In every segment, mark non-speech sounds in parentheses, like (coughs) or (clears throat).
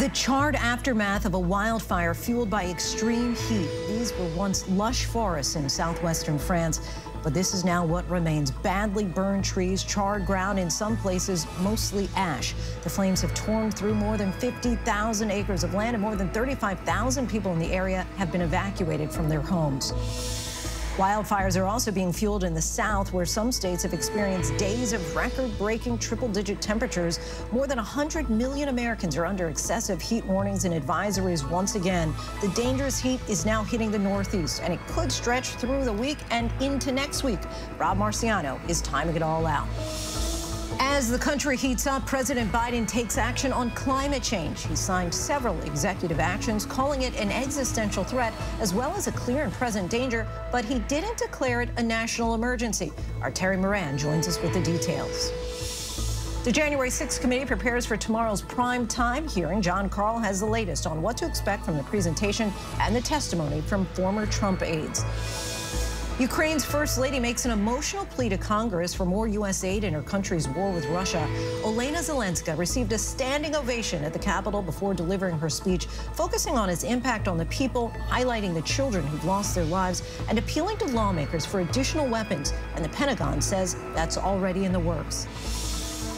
The charred aftermath of a wildfire fueled by extreme heat. These were once lush forests in southwestern France, but this is now what remains. Badly burned trees, charred ground, in some places mostly ash. The flames have torn through more than 50,000 acres of land and more than 35,000 people in the area have been evacuated from their homes. Wildfires are also being fueled in the south, where some states have experienced days of record-breaking triple-digit temperatures. More than 100 million Americans are under excessive heat warnings and advisories once again. The dangerous heat is now hitting the Northeast, and it could stretch through the week and into next week. Rob Marciano is timing it all out. As the country heats up, President Biden takes action on climate change. He signed several executive actions calling it an existential threat as well as a clear and present danger, but he didn't declare it a national emergency. Our Terry Moran joins us with the details. The January 6th committee prepares for tomorrow's prime time hearing. Jon Karl has the latest on what to expect from the presentation and the testimony from former Trump aides. Ukraine's first lady makes an emotional plea to Congress for more U.S. aid in her country's war with Russia. Olena Zelenska received a standing ovation at the Capitol before delivering her speech, focusing on its impact on the people, highlighting the children who've lost their lives, and appealing to lawmakers for additional weapons. And the Pentagon says that's already in the works.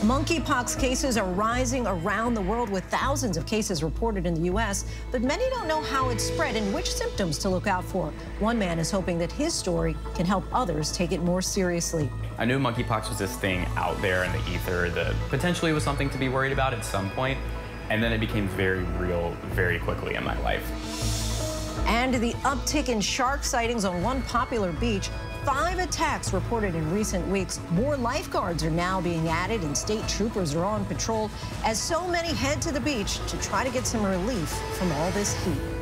Monkeypox cases are rising around the world with thousands of cases reported in the U.S., but many don't know how it spread and which symptoms to look out for. One man is hoping that his story can help others take it more seriously. I knew monkeypox was this thing out there in the ether that potentially was something to be worried about at some point, and then it became very real very quickly in my life. And the uptick in shark sightings on one popular beach Five attacks reported in recent weeks. More lifeguards are now being added and state troopers are on patrol as so many head to the beach to try to get some relief from all this heat.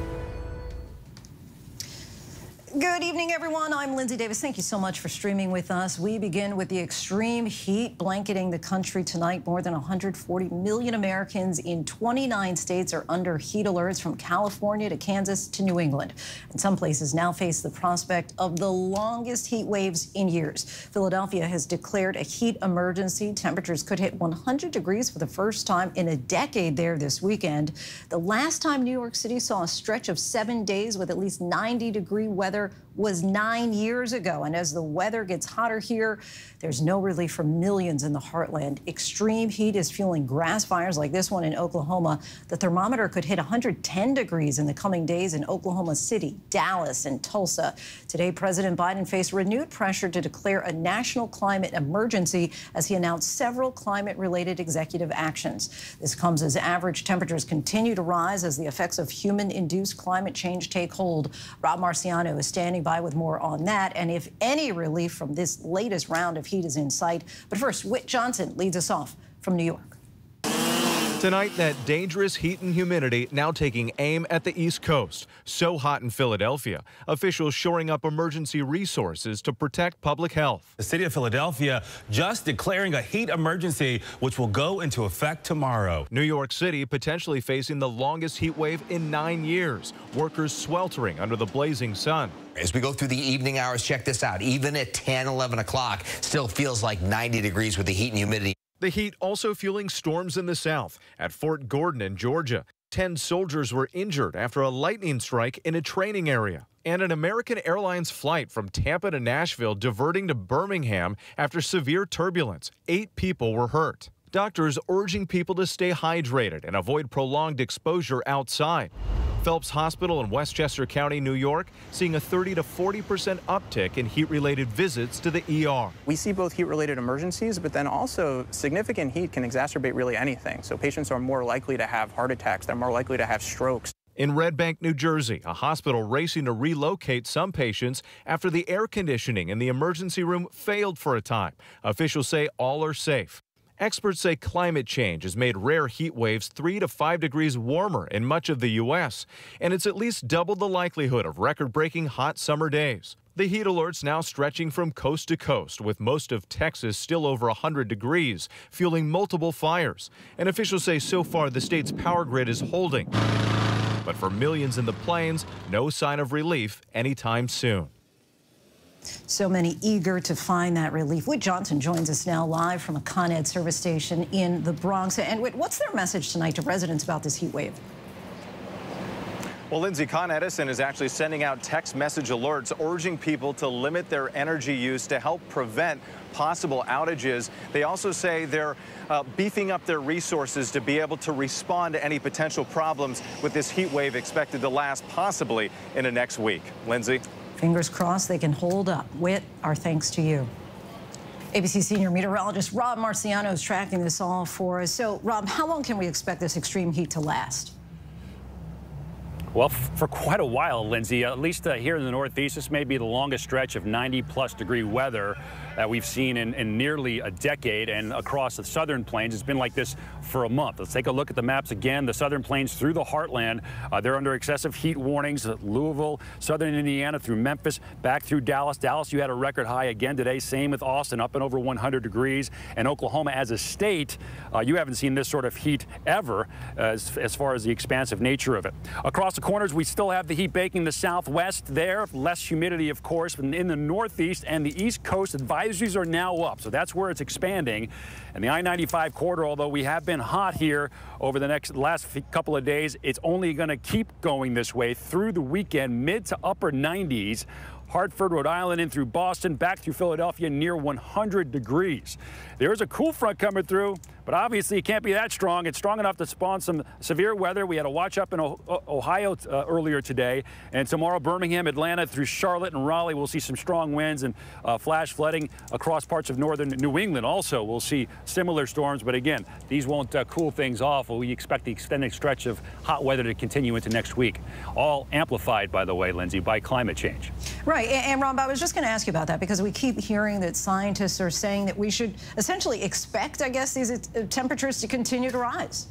Good evening, everyone. I'm Linsey Davis. Thank you so much for streaming with us. We begin with the extreme heat blanketing the country tonight. More than 140 million Americans in 29 states are under heat alerts from California to Kansas to New England. And some places now face the prospect of the longest heat waves in years. Philadelphia has declared a heat emergency. Temperatures could hit 100 degrees for the first time in a decade there this weekend. The last time New York City saw a stretch of seven days with at least 90 degree weather weather was nine years ago. And as the weather gets hotter here, there's no relief for millions in the heartland. Extreme heat is fueling grass fires like this one in Oklahoma. The thermometer could hit 110 degrees in the coming days in Oklahoma City, Dallas, and Tulsa. Today, President Biden faced renewed pressure to declare a national climate emergency as he announced several climate related executive actions. This comes as average temperatures continue to rise as the effects of human induced climate change take hold. Rob Marciano is standing by with more on that and if any relief from this latest round of heat is in sight. But first, Whit Johnson leads us off from New York. Tonight, that dangerous heat and humidity now taking aim at the East Coast. So hot in Philadelphia. Officials shoring up emergency resources to protect public health. The city of Philadelphia just declaring a heat emergency, which will go into effect tomorrow. New York City potentially facing the longest heat wave in nine years. Workers sweltering under the blazing sun. As we go through the evening hours, check this out. Even at 10, 11 o'clock, still feels like 90 degrees with the heat and humidity. The heat also fueling storms in the south at Fort Gordon in Georgia. Ten soldiers were injured after a lightning strike in a training area. And an American Airlines flight from Tampa to Nashville diverting to Birmingham after severe turbulence. Eight people were hurt. Doctors urging people to stay hydrated and avoid prolonged exposure outside. Phelps Hospital in Westchester County, New York, seeing a 30 to 40 percent uptick in heat-related visits to the ER. We see both heat-related emergencies, but then also significant heat can exacerbate really anything. So patients are more likely to have heart attacks. They're more likely to have strokes. In Red Bank, New Jersey, a hospital racing to relocate some patients after the air conditioning in the emergency room failed for a time. Officials say all are safe. Experts say climate change has made rare heat waves 3 to 5 degrees warmer in much of the U.S., and it's at least doubled the likelihood of record breaking hot summer days. The heat alert's now stretching from coast to coast, with most of Texas still over 100 degrees, fueling multiple fires. And officials say so far the state's power grid is holding. But for millions in the plains, no sign of relief anytime soon. So many eager to find that relief. Whit Johnson joins us now live from a Con Ed service station in the Bronx. And Whit, what's their message tonight to residents about this heat wave? Well, Linsey, Con Edison is actually sending out text message alerts urging people to limit their energy use to help prevent possible outages. They also say they're uh, beefing up their resources to be able to respond to any potential problems with this heat wave expected to last possibly in the next week. Linsey? Fingers crossed they can hold up. Whit, our thanks to you. ABC senior meteorologist Rob Marciano is tracking this all for us. So, Rob, how long can we expect this extreme heat to last? Well, for quite a while, Linsey, at least uh, here in the Northeast, this may be the longest stretch of 90 plus degree weather that we've seen in, in, nearly a decade. And across the southern plains, it's been like this for a month. Let's take a look at the maps again. The southern plains through the heartland, uh, they're under excessive heat warnings. Louisville, southern Indiana through Memphis, back through Dallas. Dallas, you had a record high again today. Same with Austin, up and over 100 degrees. And Oklahoma as a state, uh, you haven't seen this sort of heat ever as, as far as the expansive nature of it. Across the corners, we still have the heat baking the southwest there. Less humidity, of course, in the northeast and the east coast. Advisories are now up, so that's where it's expanding. And the I-95 corridor, although we have been hot here over the next last couple of days, it's only going to keep going this way through the weekend, mid to upper 90s. Hartford, Rhode Island, in through Boston, back through Philadelphia, near 100 degrees. There's a cool front coming through, but obviously it can't be that strong. It's strong enough to spawn some severe weather. We had a watch up in Ohio uh, earlier today, and tomorrow Birmingham, Atlanta, through Charlotte and Raleigh, we'll see some strong winds and uh, flash flooding across parts of northern New England. Also, we'll see similar storms, but again, these won't uh, cool things off. We expect the extended stretch of hot weather to continue into next week. All amplified, by the way, Linsey, by climate change. Right, and, Rob, I was just going to ask you about that because we keep hearing that scientists are saying that we should essentially expect, I guess, these uh, temperatures to continue to rise.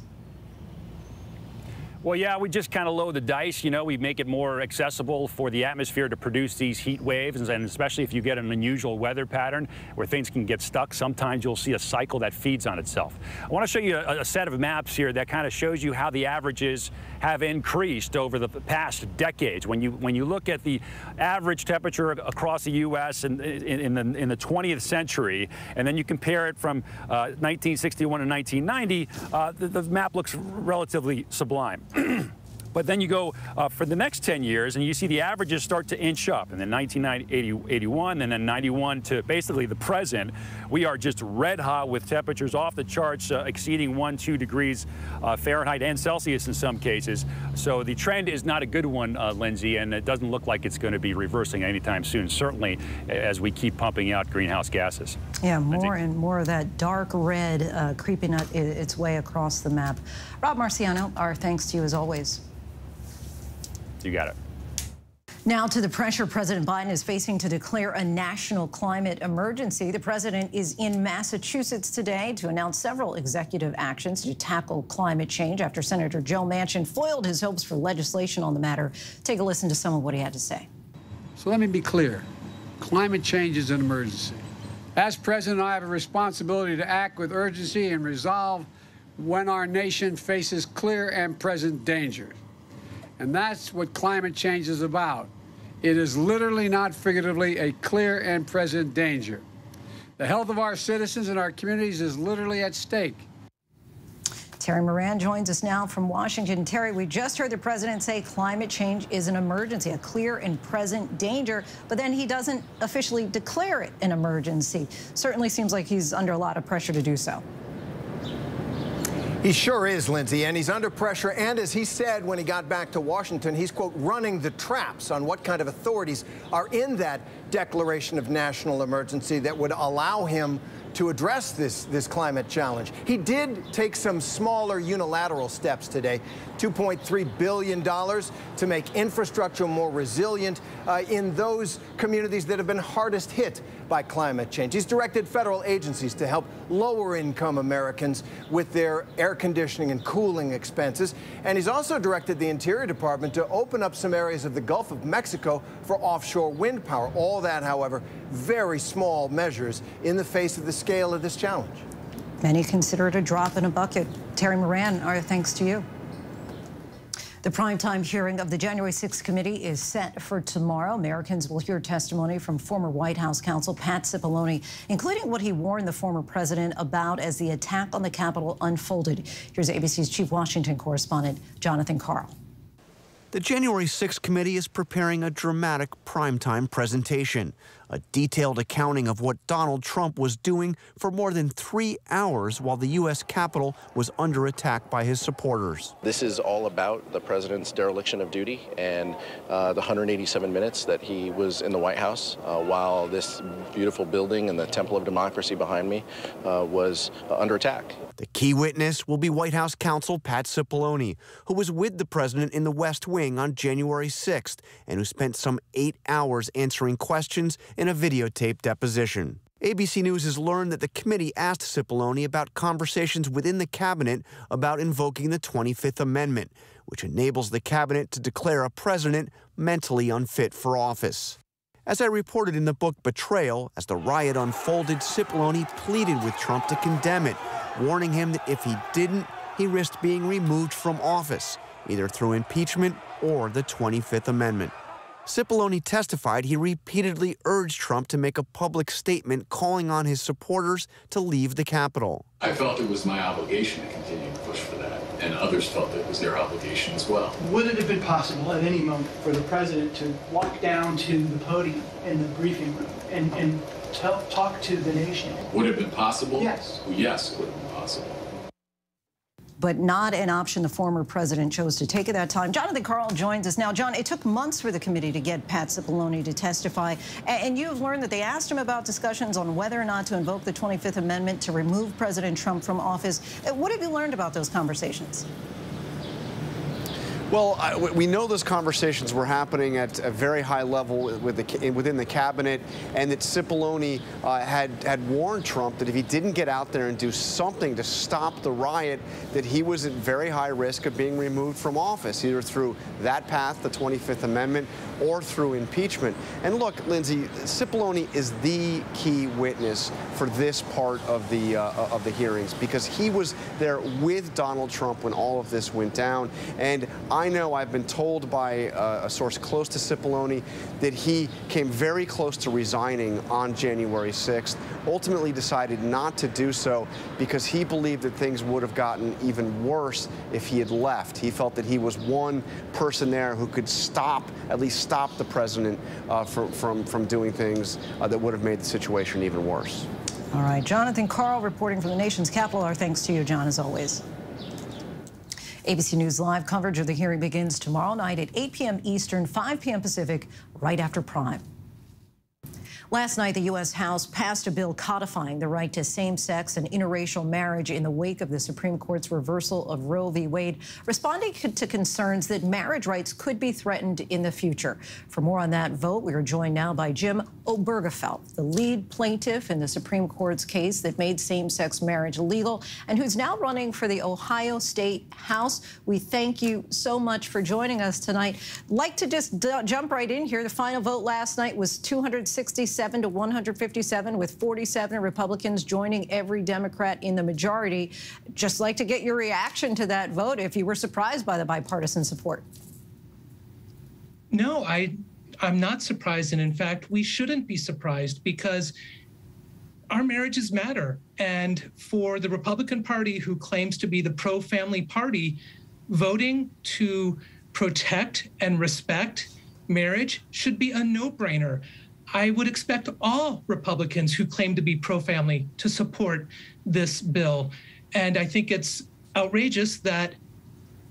Well, yeah, we just kind of load the dice. You know, we make it more accessible for the atmosphere to produce these heat waves, and especially if you get an unusual weather pattern where things can get stuck, sometimes you'll see a cycle that feeds on itself. I want to show you a, a set of maps here that kind of shows you how the averages have increased over the past decades. When you when you look at the average temperature across the U.S. in, in, in the in the 20th century, and then you compare it from uh, 1961 to 1990, uh, the, the map looks relatively sublime. (clears throat) But then you go uh, for the next 10 years and you see the averages start to inch up. And then 1981 and then 91 to basically the present, we are just red hot with temperatures off the charts uh, exceeding 1, 2 degrees uh, Fahrenheit and Celsius in some cases. So the trend is not a good one, uh, Linsey, and it doesn't look like it's going to be reversing anytime soon, certainly as we keep pumping out greenhouse gases. Yeah, more Linsey. and more of that dark red uh, creeping its way across the map. Rob Marciano, our thanks to you as always. You got it. Now to the pressure President Biden is facing to declare a national climate emergency. The president is in Massachusetts today to announce several executive actions to tackle climate change after Senator Joe Manchin foiled his hopes for legislation on the matter. Take a listen to some of what he had to say. So let me be clear. Climate change is an emergency. As president, I have a responsibility to act with urgency and resolve when our nation faces clear and present dangers. And that's what climate change is about. It is literally, not figuratively, a clear and present danger. The health of our citizens and our communities is literally at stake. Terry Moran joins us now from Washington. Terry, we just heard the president say climate change is an emergency, a clear and present danger, but then he doesn't officially declare it an emergency. Certainly seems like he's under a lot of pressure to do so. He sure is, Linsey, and he's under pressure. And as he said when he got back to Washington, he's, quote, running the traps on what kind of authorities are in that declaration of national emergency that would allow him to address this, this climate challenge. He did take some smaller unilateral steps today, $2.3 billion to make infrastructure more resilient uh, in those communities that have been hardest hit by climate change. He's directed federal agencies to help lower income Americans with their air conditioning and cooling expenses. And he's also directed the Interior Department to open up some areas of the Gulf of Mexico for offshore wind power. All that, however, very small measures in the face of the scale of this challenge. Many consider it a drop in a bucket. Terry Moran, our thanks to you. The primetime hearing of the January 6th committee is set for tomorrow. Americans will hear testimony from former White House counsel Pat Cipollone, including what he warned the former president about as the attack on the Capitol unfolded. Here's ABC's chief Washington correspondent, Jonathan Karl. The January 6th committee is preparing a dramatic primetime presentation a detailed accounting of what Donald Trump was doing for more than three hours while the U.S. Capitol was under attack by his supporters. This is all about the president's dereliction of duty and uh, the 187 minutes that he was in the White House uh, while this beautiful building and the Temple of Democracy behind me uh, was under attack. The key witness will be White House counsel Pat Cipollone, who was with the president in the West Wing on January 6th and who spent some eight hours answering questions in a videotaped deposition. ABC News has learned that the committee asked Cipollone about conversations within the cabinet about invoking the 25th Amendment, which enables the cabinet to declare a president mentally unfit for office. As I reported in the book Betrayal, as the riot unfolded, Cipollone pleaded with Trump to condemn it, warning him that if he didn't, he risked being removed from office, either through impeachment or the 25th Amendment. Cipollone testified he repeatedly urged Trump to make a public statement calling on his supporters to leave the Capitol. I felt it was my obligation to continue to push for that, and others felt it was their obligation as well. Would it have been possible at any moment for the president to walk down to the podium in the briefing room and, and tell, talk to the nation? Would it have been possible? Yes. Well, yes, it would have been possible but not an option the former president chose to take at that time. Jonathan Karl joins us now. John, it took months for the committee to get Pat Cipollone to testify, and you have learned that they asked him about discussions on whether or not to invoke the 25th Amendment to remove President Trump from office. Uh, what have you learned about those conversations? Well, we know those conversations were happening at a very high level with the, within the cabinet, and that Cipollone uh, had had warned Trump that if he didn't get out there and do something to stop the riot, that he was at very high risk of being removed from office, either through that path, the 25th Amendment, or through impeachment. And look, Linsey, Cipollone is the key witness for this part of the uh, of the hearings because he was there with Donald Trump when all of this went down, and. I know I've been told by uh, a source close to Cipollone that he came very close to resigning on January 6th, ultimately decided not to do so because he believed that things would have gotten even worse if he had left. He felt that he was one person there who could stop, at least stop the president uh, from, from, from doing things uh, that would have made the situation even worse. All right, Jonathan Karl reporting from the nation's capital. Our thanks to you, John, as always. ABC News Live coverage of the hearing begins tomorrow night at 8 p.m. Eastern, 5 p.m. Pacific, right after Prime. Last night, the U.S. House passed a bill codifying the right to same-sex and interracial marriage in the wake of the Supreme Court's reversal of Roe v. Wade, responding to concerns that marriage rights could be threatened in the future. For more on that vote, we are joined now by Jim Obergefell, the lead plaintiff in the Supreme Court's case that made same-sex marriage legal and who's now running for the Ohio State House. We thank you so much for joining us tonight. Like to just jump right in here. The final vote last night was 266 to 157, with 47 Republicans joining every Democrat in the majority. Just like to get your reaction to that vote if you were surprised by the bipartisan support. No, I, I'm not surprised. And in fact, we shouldn't be surprised because our marriages matter. And for the Republican Party, who claims to be the pro family party, voting to protect and respect marriage should be a no brainer. I would expect all Republicans who claim to be pro family to support this bill. And I think it's outrageous that,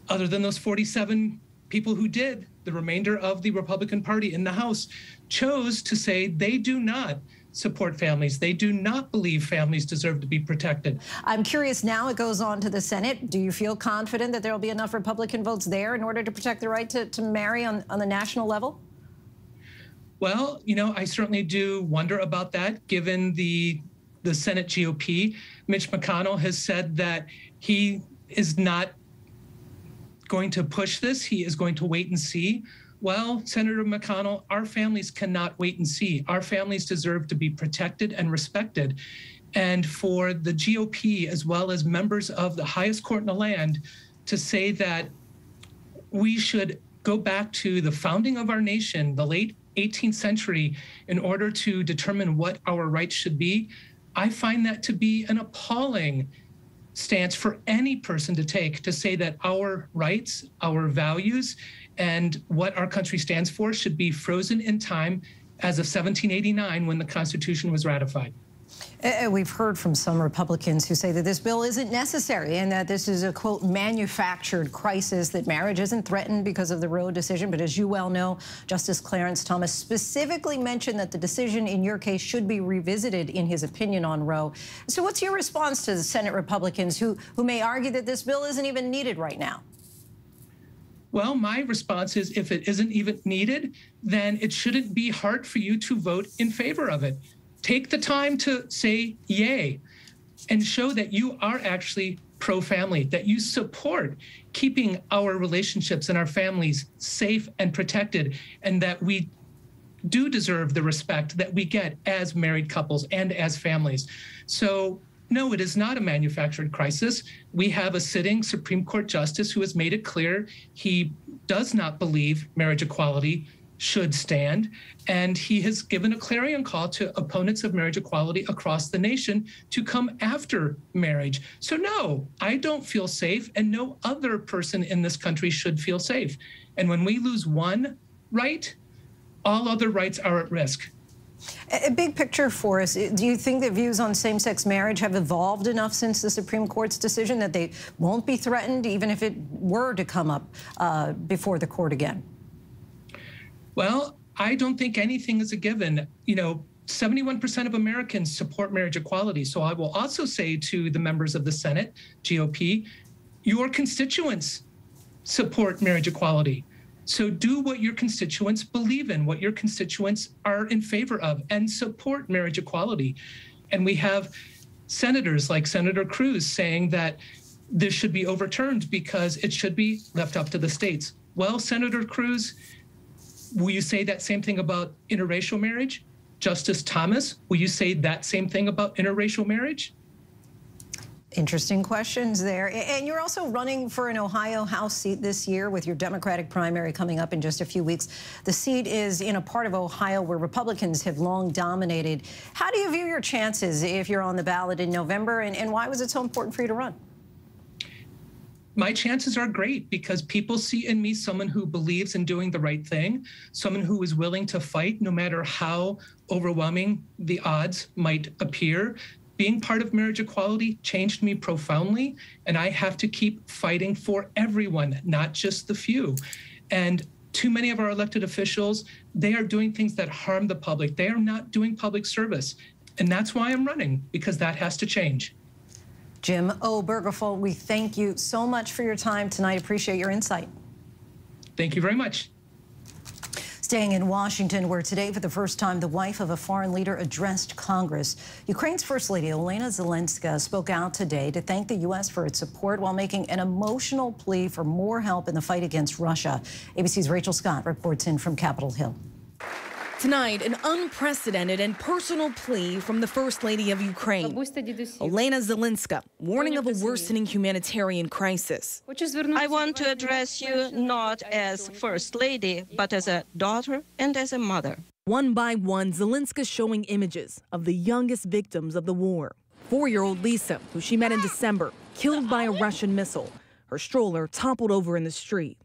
other than those 47 people who did, the remainder of the Republican Party in the House chose to say they do not support families. They do not believe families deserve to be protected. I'm curious now it goes on to the Senate. Do you feel confident that there will be enough Republican votes there in order to protect the right to, to marry on, on the national level? Well, you know, I certainly do wonder about that given the the Senate GOP. Mitch McConnell has said that he is not going to push this. He is going to wait and see. Well, Senator McConnell, our families cannot wait and see. Our families deserve to be protected and respected. And for the GOP, as well as members of the highest court in the land, to say that we should go back to the founding of our nation, the late 18th century, in order to determine what our rights should be, I find that to be an appalling stance for any person to take to say that our rights, our values, and what our country stands for should be frozen in time as of 1789 when the Constitution was ratified. Uh, we've heard from some Republicans who say that this bill isn't necessary and that this is a, quote, manufactured crisis, that marriage isn't threatened because of the Roe decision. But as you well know, Justice Clarence Thomas specifically mentioned that the decision in your case should be revisited in his opinion on Roe. So what's your response to the Senate Republicans who, who may argue that this bill isn't even needed right now? Well, my response is if it isn't even needed, then it shouldn't be hard for you to vote in favor of it. Take the time to say yay and show that you are actually pro family, that you support keeping our relationships and our families safe and protected, and that we do deserve the respect that we get as married couples and as families. So, no, it is not a manufactured crisis. We have a sitting Supreme Court justice who has made it clear he does not believe marriage equality should stand. And he has given a clarion call to opponents of marriage equality across the nation to come after marriage. So, no, I don't feel safe, and no other person in this country should feel safe. And when we lose one right, all other rights are at risk. A big picture for us. Do you think that views on same sex marriage have evolved enough since the Supreme Court's decision that they won't be threatened, even if it were to come up uh, before the court again? Well, I don't think anything is a given. You know, 71% of Americans support marriage equality. So I will also say to the members of the Senate, GOP, your constituents support marriage equality. So do what your constituents believe in, what your constituents are in favor of, and support marriage equality. And we have senators like Senator Cruz saying that this should be overturned because it should be left up to the states. Well, Senator Cruz, Will you say that same thing about interracial marriage? Justice Thomas, will you say that same thing about interracial marriage? Interesting questions there. And you're also running for an Ohio House seat this year with your Democratic primary coming up in just a few weeks. The seat is in a part of Ohio where Republicans have long dominated. How do you view your chances if you're on the ballot in November, and, and why was it so important for you to run? My chances are great because people see in me someone who believes in doing the right thing, someone who is willing to fight no matter how overwhelming the odds might appear. Being part of marriage equality changed me profoundly, and I have to keep fighting for everyone, not just the few. And too many of our elected officials, they are doing things that harm the public. They are not doing public service. And that's why I'm running, because that has to change. Jim Obergefell, we thank you so much for your time tonight. Appreciate your insight. Thank you very much. Staying in Washington, where today, for the first time, the wife of a foreign leader addressed Congress. Ukraine's First Lady, Olena Zelenska, spoke out today to thank the U.S. for its support while making an emotional plea for more help in the fight against Russia. ABC's Rachel Scott reports in from Capitol Hill. Tonight, an unprecedented and personal plea from the First Lady of Ukraine, Olena Zelenska, warning of a worsening humanitarian crisis. I want to address you not as First Lady, but as a daughter and as a mother. One by one, Zelenska showing images of the youngest victims of the war. Four year old Lisa, who she met in December, killed by a Russian missile. Her stroller toppled over in the street.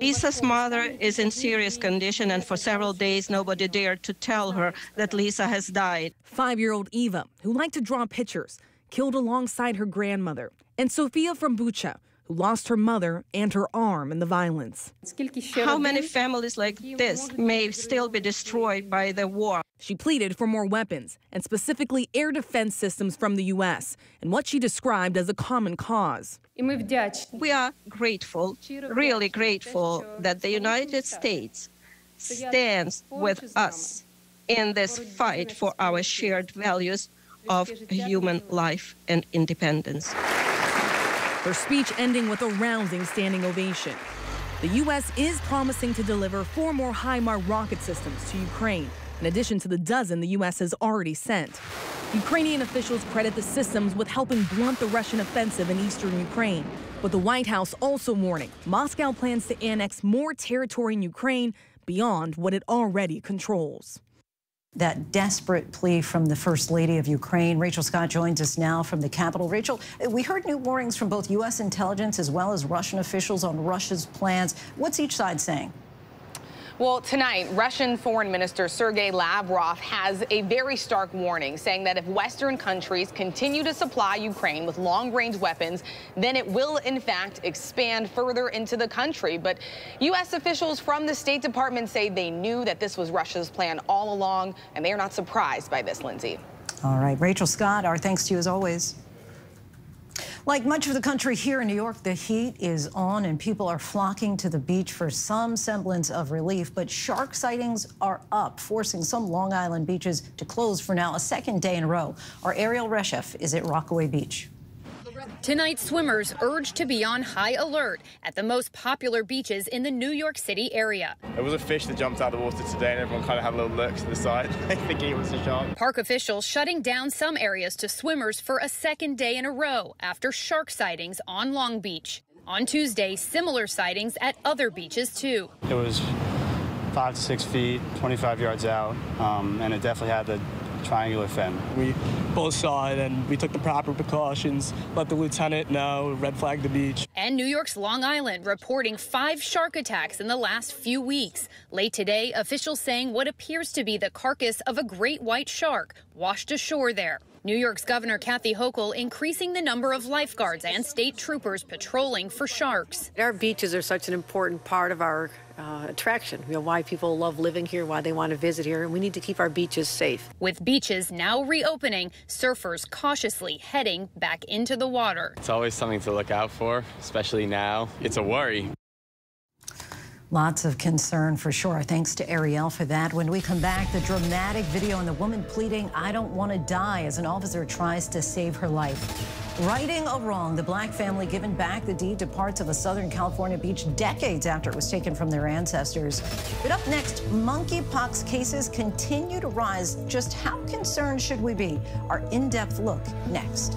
Lisa's mother is in serious condition, and for several days, nobody dared to tell her that Lisa has died. Five year old Eva, who liked to draw pictures, killed alongside her grandmother. And Sophia from Bucha, who lost her mother and her arm in the violence. How many families like this may still be destroyed by the war? She pleaded for more weapons, and specifically air defense systems from the U.S., and what she described as a common cause. We are grateful, really grateful, that the United States stands with us in this fight for our shared values of human life and independence. Her speech ending with a rousing standing ovation. The U.S. is promising to deliver four more HIMARS rocket systems to Ukraine, in addition to the dozen the U.S. has already sent. Ukrainian officials credit the systems with helping blunt the Russian offensive in eastern Ukraine. But the White House also warning Moscow plans to annex more territory in Ukraine beyond what it already controls. That desperate plea from the First Lady of Ukraine. Rachel Scott joins us now from the Capitol. Rachel, we heard new warnings from both U.S. intelligence as well as Russian officials on Russia's plans. What's each side saying? Well, tonight, Russian Foreign Minister Sergei Lavrov has a very stark warning saying that if Western countries continue to supply Ukraine with long range weapons, then it will, in fact, expand further into the country. But U.S. officials from the State Department say they knew that this was Russia's plan all along, and they are not surprised by this, Linsey. All right. Rachel Scott, our thanks to you as always. Like much of the country here in New York, the heat is on and people are flocking to the beach for some semblance of relief. But shark sightings are up, forcing some Long Island beaches to close for now a second day in a row. Our Erielle Reshef is at Rockaway Beach. Tonight, swimmers urged to be on high alert at the most popular beaches in the New York City area. There was a fish that jumped out of the water today, and everyone kind of had a little look to the side, (laughs) thinking it was a shark. Park officials shutting down some areas to swimmers for a second day in a row after shark sightings on Long Beach. On Tuesday, similar sightings at other beaches, too. It was five to six feet, 25 yards out, um, and it definitely had the triangular fin. We both saw it and we took the proper precautions, let the lieutenant know, red flag the beach. And New York's Long Island reporting five shark attacks in the last few weeks. Late today, officials saying what appears to be the carcass of a great white shark washed ashore there. New York's Governor Kathy Hochul increasing the number of lifeguards and state troopers patrolling for sharks. Our beaches are such an important part of our uh, attraction. You know, why people love living here, why they want to visit here, and we need to keep our beaches safe. With beaches now reopening, surfers cautiously heading back into the water. It's always something to look out for, especially now. It's a worry. Lots of concern for sure. Thanks to Erielle for that. When we come back, the dramatic video and the woman pleading, I don't want to die, as an officer tries to save her life. Righting a wrong, the black family given back the deed to parts of a Southern California beach decades after it was taken from their ancestors. But up next, monkeypox cases continue to rise. Just how concerned should we be? Our in-depth look next.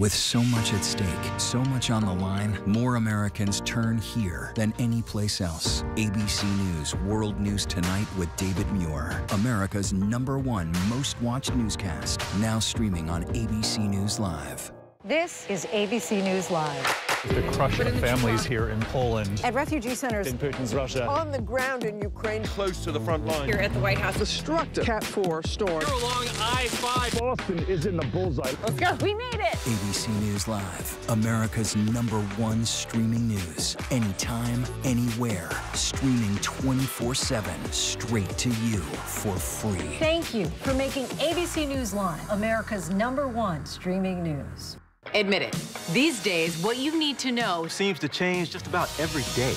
With so much at stake, so much on the line, more Americans turn here than any place else. ABC News World News Tonight with David Muir, America's number one most watched newscast, now streaming on ABC News Live. This is ABC News Live. The crush of families here in Poland. At refugee centers. In Putin's Russia. On the ground in Ukraine. Close to the front line. Here at the White House. Destructive Cat 4 storm. Here along I-5. Boston is in the bullseye. Let's go. We made it. ABC News Live. America's number one streaming news. Anytime, anywhere. Streaming 24-7. Straight to you for free. Thank you for making ABC News Live America's number one streaming news. Admit it. These days, what you need to know seems to change just about every day.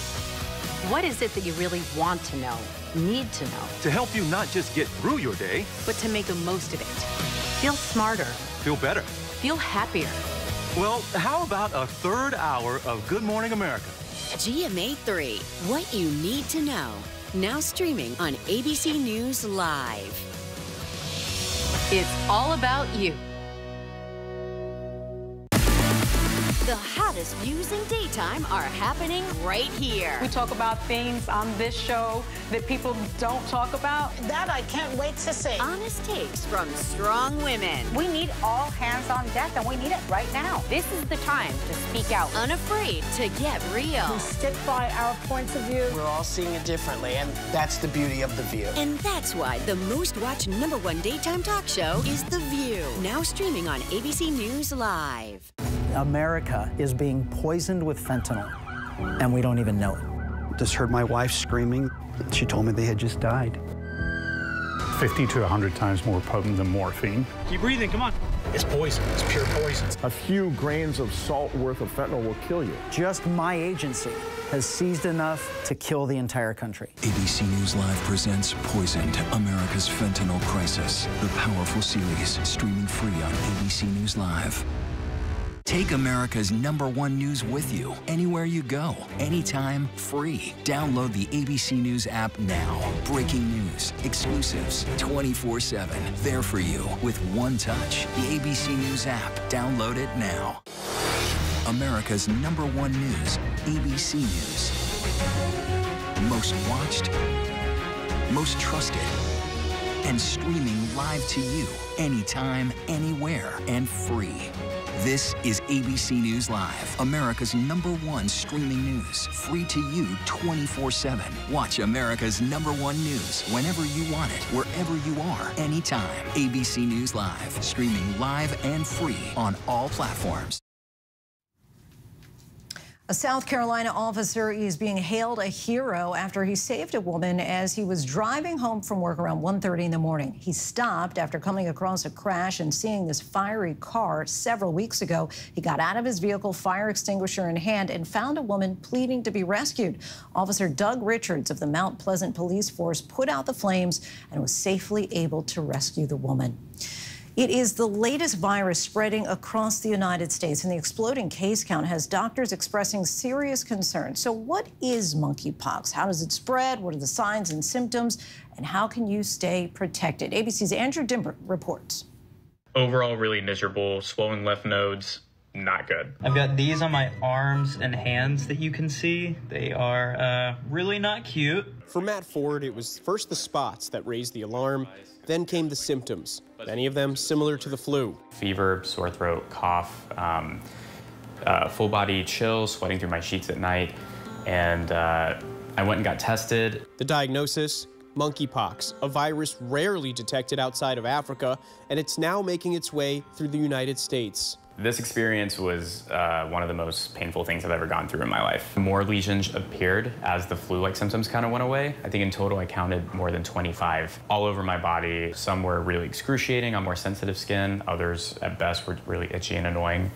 What is it that you really want to know, need to know? To help you not just get through your day, but to make the most of it. Feel smarter. Feel better. Feel happier. Well, how about a third hour of Good Morning America? GMA 3, what you need to know. Now streaming on ABC News Live. It's all about you. The hottest news in daytime are happening right here. We talk about things on this show that people don't talk about. That I can't wait to see. Honest takes from strong women. We need all hands on deck, and we need it right now. This is the time to speak out. Unafraid to get real. We stick by our points of view. We're all seeing it differently, and that's the beauty of The View. And that's why the most watched number one daytime talk show is The View. Now streaming on ABC News Live. America is being poisoned with fentanyl, and we don't even know it. Just heard my wife screaming. She told me they had just died. 50 to 100 times more potent than morphine. Keep breathing, come on. It's poison, it's pure poison. A few grains of salt worth of fentanyl will kill you. Just my agency has seized enough to kill the entire country. ABC News Live presents Poisoned, America's Fentanyl Crisis. The powerful series, streaming free on ABC News Live. Take America's number one news with you anywhere you go, anytime, free. Download the ABC News app now. Breaking news, exclusives, 24 7. There for you with one touch. The ABC News app. Download it now. America's number one news, ABC News. Most watched, most trusted, and streaming live to you anytime, anywhere, and free. This is ABC News Live, America's number one streaming news. Free to you 24 7. Watch America's number one news whenever you want it, wherever you are, anytime. ABC News Live, streaming live and free on all platforms. A South Carolina officer is being hailed a hero after he saved a woman as he was driving home from work around 1.30 in the morning. He stopped after coming across a crash and seeing this fiery car several weeks ago. He got out of his vehicle, fire extinguisher in hand, and found a woman pleading to be rescued. Officer Doug Richards of the Mount Pleasant Police Force put out the flames and was safely able to rescue the woman. It is the latest virus spreading across the United States, and the exploding case count has doctors expressing serious concern. So, what is monkeypox? How does it spread? What are the signs and symptoms? And how can you stay protected? ABC's Andrew Dymburt reports. Overall, really miserable, swollen lymph nodes, not good. I've got these on my arms and hands that you can see. They are uh, really not cute. For Matt Ford, it was first the spots that raised the alarm, then came the symptoms, many of them similar to the flu. Fever, sore throat, cough, um, uh, full body chills, sweating through my sheets at night, and uh, I went and got tested. The diagnosis monkeypox, a virus rarely detected outside of Africa, and it's now making its way through the United States. This experience was uh, one of the most painful things I've ever gone through in my life. More lesions appeared as the flu-like symptoms kind of went away. I think in total I counted more than 25 all over my body. Some were really excruciating on more sensitive skin. Others at best were really itchy and annoying.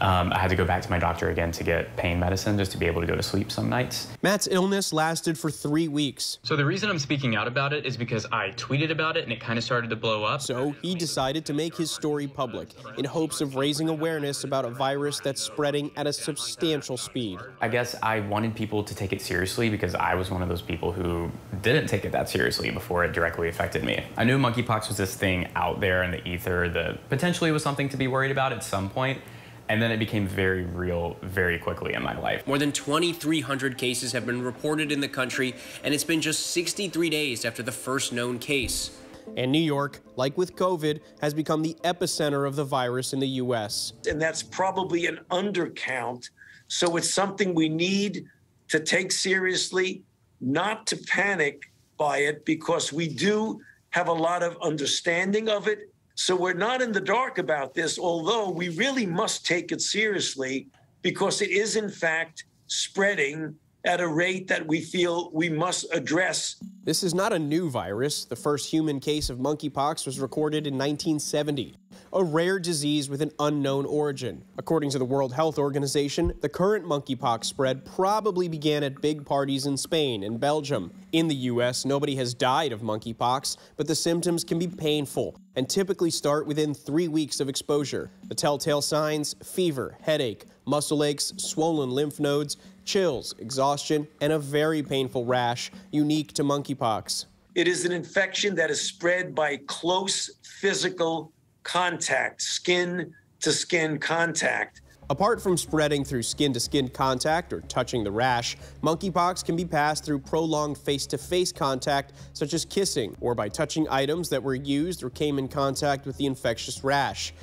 Um, I had to go back to my doctor again to get pain medicine just to be able to go to sleep some nights. Matt's illness lasted for three weeks. So the reason I'm speaking out about it is because I tweeted about it and it kind of started to blow up. So he decided to make his story public in hopes of raising awareness about a virus that's spreading at a substantial speed. I guess I wanted people to take it seriously because I was one of those people who didn't take it that seriously before it directly affected me. I knew monkeypox was this thing out there in the ether that potentially was something to be worried about at some point. And then it became very real very quickly in my life. More than 2,300 cases have been reported in the country, and it's been just 63 days after the first known case. And New York, like with COVID, has become the epicenter of the virus in the U.S. And that's probably an undercount. So it's something we need to take seriously, not to panic by it, because we do have a lot of understanding of it so we're not in the dark about this, although we really must take it seriously because it is, in fact, spreading at a rate that we feel we must address. This is not a new virus. The first human case of monkeypox was recorded in 1970 a rare disease with an unknown origin. According to the World Health Organization, the current monkeypox spread probably began at big parties in Spain and Belgium. In the U.S., nobody has died of monkeypox, but the symptoms can be painful and typically start within three weeks of exposure. The telltale signs fever, headache, muscle aches, swollen lymph nodes, chills, exhaustion, and a very painful rash unique to monkeypox. It is an infection that is spread by close physical contact, skin to skin contact. Apart from spreading through skin to skin contact or touching the rash, monkeypox can be passed through prolonged face to face contact, such as kissing, or by touching items that were used or came in contact with the infectious rash.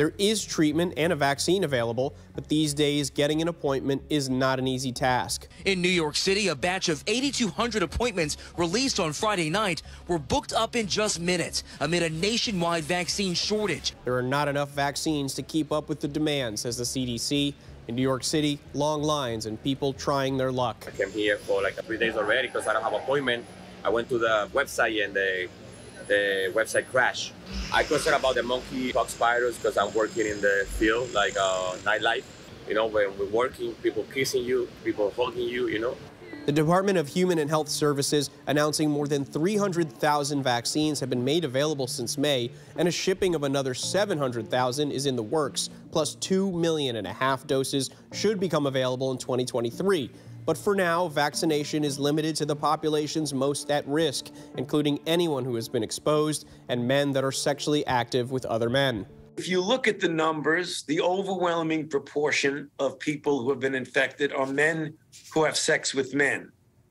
There is treatment and a vaccine available, but these days getting an appointment is not an easy task. In New York City, a batch of 8,200 appointments released on Friday night were booked up in just minutes amid a nationwide vaccine shortage. There are not enough vaccines to keep up with the demand, says the CDC. In New York City, long lines and people trying their luck. I came here for like three days already because I don't have an appointment. I went to the website and they the website crashed. I concerned about the monkey monkeypox virus because I'm working in the field, like uh, nightlife. You know, when we're working, people kissing you, people hugging you, you know. The Department of Human and Health Services announcing more than 300,000 vaccines have been made available since May, and a shipping of another 700,000 is in the works, plus 2 million and a half doses should become available in 2023. But for now, vaccination is limited to the populations most at risk, including anyone who has been exposed and men that are sexually active with other men. If you look at the numbers, the overwhelming proportion of people who have been infected are men who have sex with men.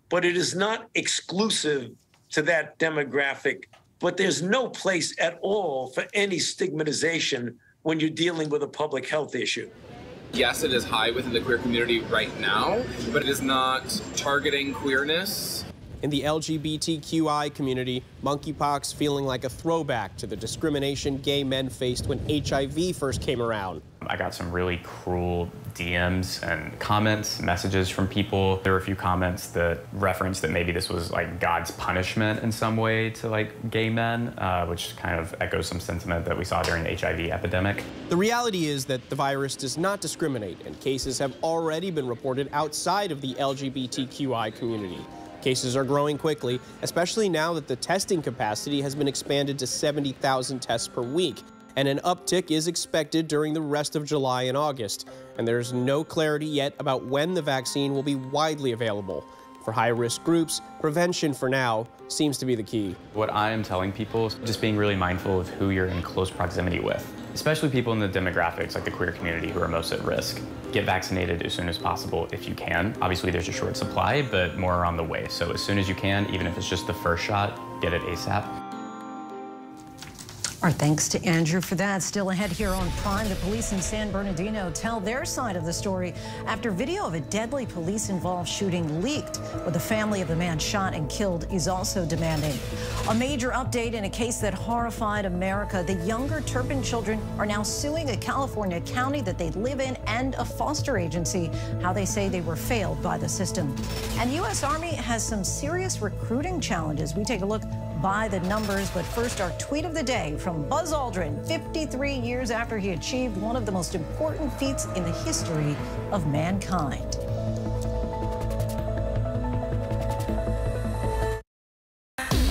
But it is not exclusive to that demographic. But there's no place at all for any stigmatization when you're dealing with a public health issue. Yes, it is high within the queer community right now, but it is not targeting queerness in the LGBTQI community, monkeypox feeling like a throwback to the discrimination gay men faced when HIV first came around. I got some really cruel DMs and comments, messages from people. There were a few comments that referenced that maybe this was like God's punishment in some way to like gay men, uh, which kind of echoes some sentiment that we saw during the HIV epidemic. The reality is that the virus does not discriminate, and cases have already been reported outside of the LGBTQI community. Cases are growing quickly, especially now that the testing capacity has been expanded to 70,000 tests per week, and an uptick is expected during the rest of July and August. And there's no clarity yet about when the vaccine will be widely available. For high risk groups, prevention for now seems to be the key. What I am telling people is just being really mindful of who you're in close proximity with especially people in the demographics like the queer community who are most at risk. Get vaccinated as soon as possible if you can. Obviously, there's a short supply, but more are on the way. So as soon as you can, even if it's just the first shot, get it ASAP. Our thanks to Andrew for that. Still ahead here on Prime, the police in San Bernardino tell their side of the story after video of a deadly police-involved shooting leaked, where the family of the man shot and killed is also demanding. A major update in a case that horrified America. The younger Turpin children are now suing a California county that they live in and a foster agency, how they say they were failed by the system. And the U.S. Army has some serious recruiting challenges. We take a look by the numbers. But first, our tweet of the day from Buzz Aldrin, 53 years after he achieved one of the most important feats in the history of mankind.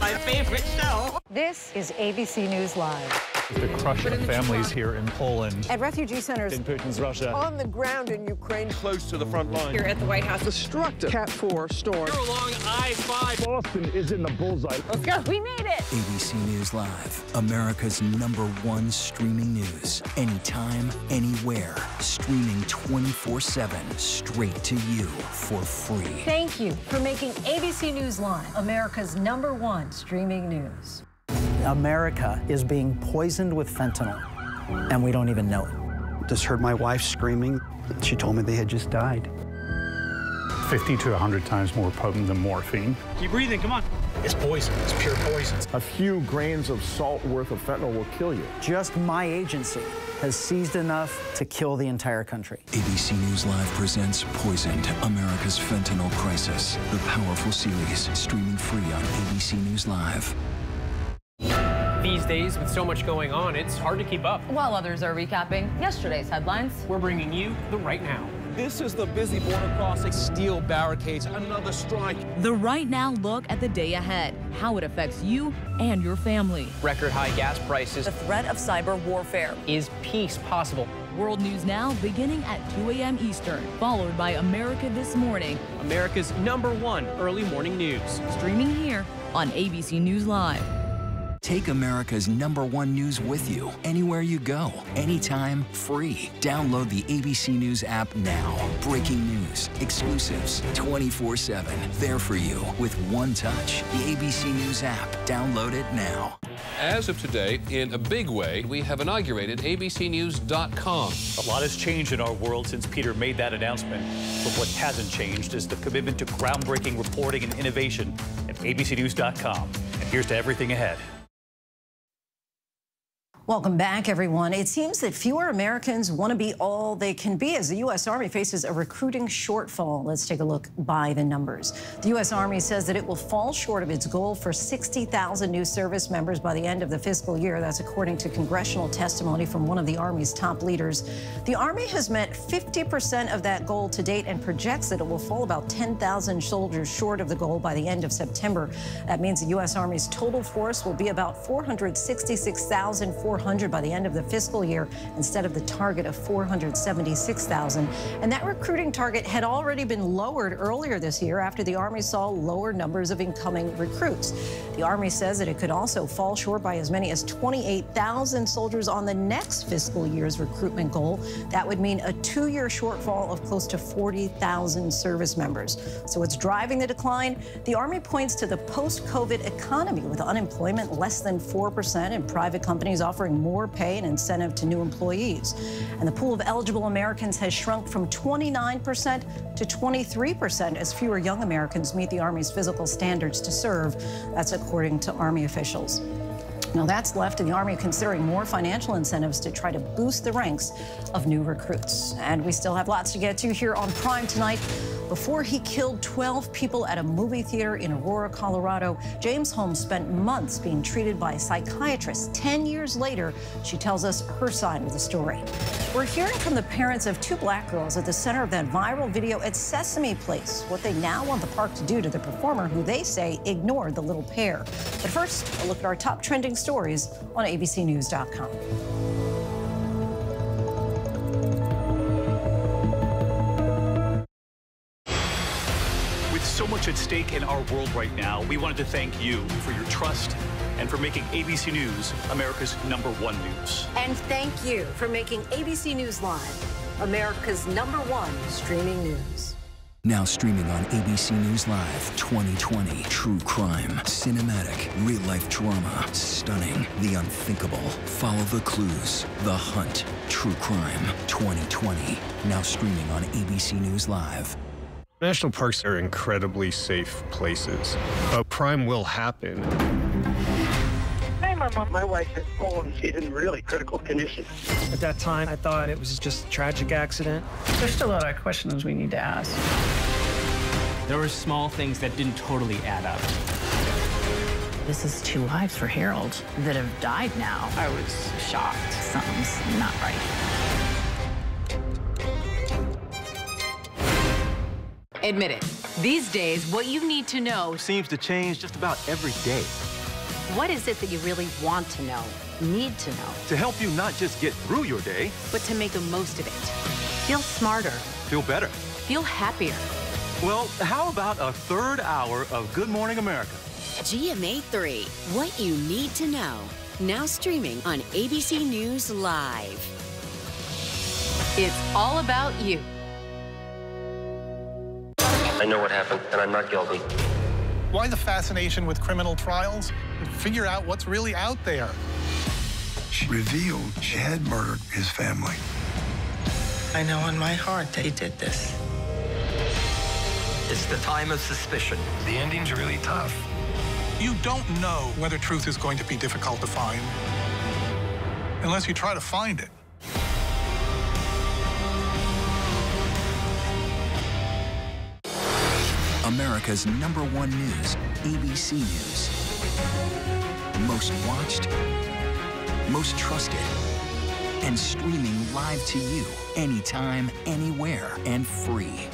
My favorite show. This is ABC News Live. The crush of families here in Poland. At refugee centers. In Putin's Russia. On the ground in Ukraine. Close to the front line. Here at the White House. Destructive. Cat 4 storm. Here along I-5. Boston is in the bullseye. Let's go. We made it. ABC News Live, America's number one streaming news. Anytime, anywhere. Streaming 24-7, straight to you for free. Thank you for making ABC News Live, America's number one streaming news. America is being poisoned with fentanyl, and we don't even know it. Just heard my wife screaming. She told me they had just died. 50 to 100 times more potent than morphine. Keep breathing, come on. It's poison, it's pure poison. A few grains of salt worth of fentanyl will kill you. Just my agency has seized enough to kill the entire country. ABC News Live presents Poisoned, America's Fentanyl Crisis. The powerful series, streaming free on ABC News Live. These days, with so much going on, it's hard to keep up. While others are recapping yesterday's headlines, we're bringing you the right now. This is the busy border crossing, steel barricades, another strike. The right now look at the day ahead, how it affects you and your family. Record high gas prices. The threat of cyber warfare. Is peace possible? World News Now beginning at 2 a.m. Eastern, followed by America This Morning. America's number one early morning news. Streaming here on ABC News Live. Take America's number one news with you anywhere you go, anytime, free. Download the ABC News app now. Breaking news, exclusives, 24 7. There for you with one touch. The ABC News app. Download it now. As of today, in a big way, we have inaugurated abcnews.com. A lot has changed in our world since Peter made that announcement. But what hasn't changed is the commitment to groundbreaking reporting and innovation in abcnews.com. And here's to everything ahead. Welcome back, everyone. It seems that fewer Americans want to be all they can be as the U.S. Army faces a recruiting shortfall. Let's take a look by the numbers. The U.S. Army says that it will fall short of its goal for 60,000 new service members by the end of the fiscal year. That's according to congressional testimony from one of the Army's top leaders. The Army has met 50% of that goal to date and projects that it will fall about 10,000 soldiers short of the goal by the end of September. That means the U.S. Army's total force will be about 466,400 400 by the end of the fiscal year instead of the target of 476,000. And that recruiting target had already been lowered earlier this year after the Army saw lower numbers of incoming recruits. The Army says that it could also fall short by as many as 28,000 soldiers on the next fiscal year's recruitment goal. That would mean a two-year shortfall of close to 40,000 service members. So what's driving the decline? The Army points to the post-COVID economy with unemployment less than 4% and private companies offering offering more pay and incentive to new employees. And the pool of eligible Americans has shrunk from 29% to 23% as fewer young Americans meet the Army's physical standards to serve. That's according to Army officials. Now, that's left in the Army considering more financial incentives to try to boost the ranks of new recruits. And we still have lots to get to here on Prime tonight. Before he killed 12 people at a movie theater in Aurora, Colorado, James Holmes spent months being treated by a psychiatrist. Ten years later, she tells us her side of the story. We're hearing from the parents of two black girls at the center of that viral video at Sesame Place, what they now want the park to do to the performer who they say ignored the little pair. But first, a look at our top trending stories on abcnews.com. With so much at stake in our world right now, we wanted to thank you for your trust and for making ABC News America's number one news. And thank you for making ABC News Live America's number one streaming news. Now streaming on ABC News Live 2020. True crime, cinematic, real life drama, stunning, the unthinkable. Follow the clues, the hunt. True crime 2020. Now streaming on ABC News Live. National parks are incredibly safe places. A crime will happen. Hey, my mom. My wife has fallen. She's in really critical condition. At that time, I thought it was just a tragic accident. There's still a lot of questions we need to ask. There were small things that didn't totally add up. This is two lives for Harold that have died now. I was shocked. Something's not right. Admit it. These days, what you need to know seems to change just about every day. What is it that you really want to know, need to know? To help you not just get through your day, but to make the most of it. Feel smarter. Feel better. Feel happier. Well, how about a third hour of Good Morning America? GMA 3, what you need to know. Now streaming on ABC News Live. It's all about you. I know what happened, and I'm not guilty. Why the fascination with criminal trials? Figure out what's really out there. She revealed she had murdered his family. I know in my heart they did this. It's the time of suspicion. The ending's really tough. You don't know whether truth is going to be difficult to find unless you try to find it. America's number one news, ABC News. Most watched, most trusted, and streaming live to you anytime, anywhere, and free.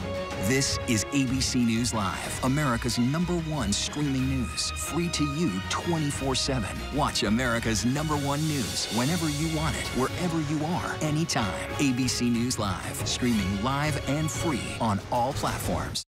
This is ABC News Live, America's number one streaming news. Free to you 24 7. Watch America's number one news whenever you want it, wherever you are, anytime. ABC News Live, streaming live and free on all platforms.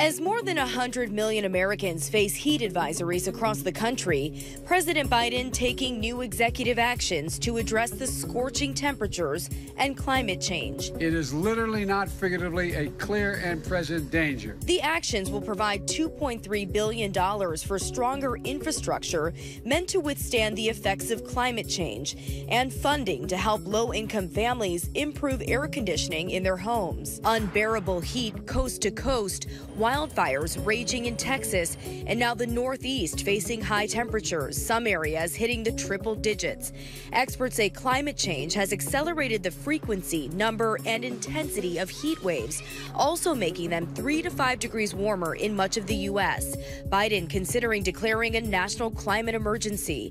As more than 100 million Americans face heat advisories across the country, President Biden taking new executive actions to address the scorching temperatures and climate change. It is literally not figuratively a clear and present danger. The actions will provide $2.3 billion for stronger infrastructure meant to withstand the effects of climate change and funding to help low income families improve air conditioning in their homes. Unbearable heat coast to coast wildfires raging in Texas, and now the Northeast facing high temperatures, some areas hitting the triple digits. Experts say climate change has accelerated the frequency, number, and intensity of heat waves, also making them three to five degrees warmer in much of the U.S. Biden considering declaring a national climate emergency.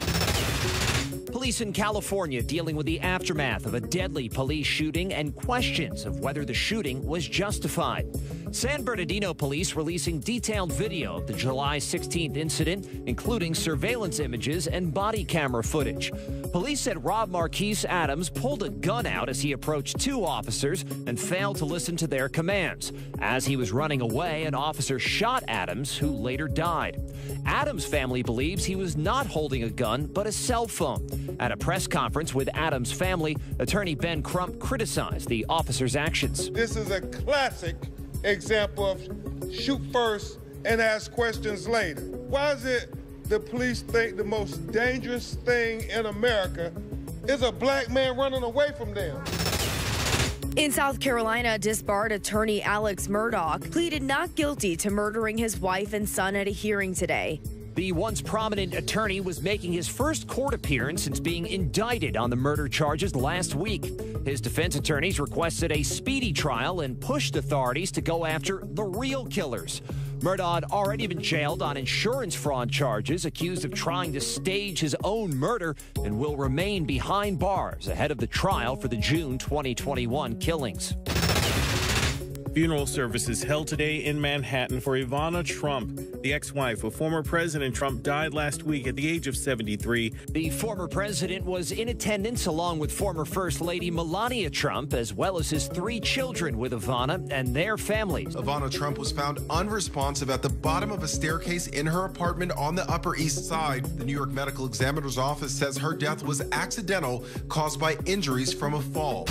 Police in California dealing with the aftermath of a deadly police shooting and questions of whether the shooting was justified. San Bernardino police releasing detailed video of the July 16th incident, including surveillance images and body camera footage. Police said Rob Marquise Adams pulled a gun out as he approached two officers and failed to listen to their commands. As he was running away, an officer shot Adams, who later died. Adams' family believes he was not holding a gun, but a cell phone. At a press conference with Adams' family, attorney Ben Crump criticized the officer's actions. This is a classic example of shoot first and ask questions later. Why is it the police think the most dangerous thing in America is a black man running away from them? In South Carolina, disbarred attorney Alex Murdaugh pleaded not guilty to murdering his wife and son at a hearing today. The once prominent attorney was making his first court appearance since being indicted on the murder charges last week. His defense attorneys requested a speedy trial and pushed authorities to go after the real killers. Murdaugh had already been jailed on insurance fraud charges, accused of trying to stage his own murder, and will remain behind bars ahead of the trial for the June 2021 killings. Funeral services held today in Manhattan for Ivana Trump. The ex wife of former President Trump died last week at the age of 73. The former president was in attendance along with former First Lady Melania Trump, as well as his three children with Ivana and their families. Ivana Trump was found unresponsive at the bottom of a staircase in her apartment on the Upper East Side. The New York Medical Examiner's Office says her death was accidental, caused by injuries from a fall.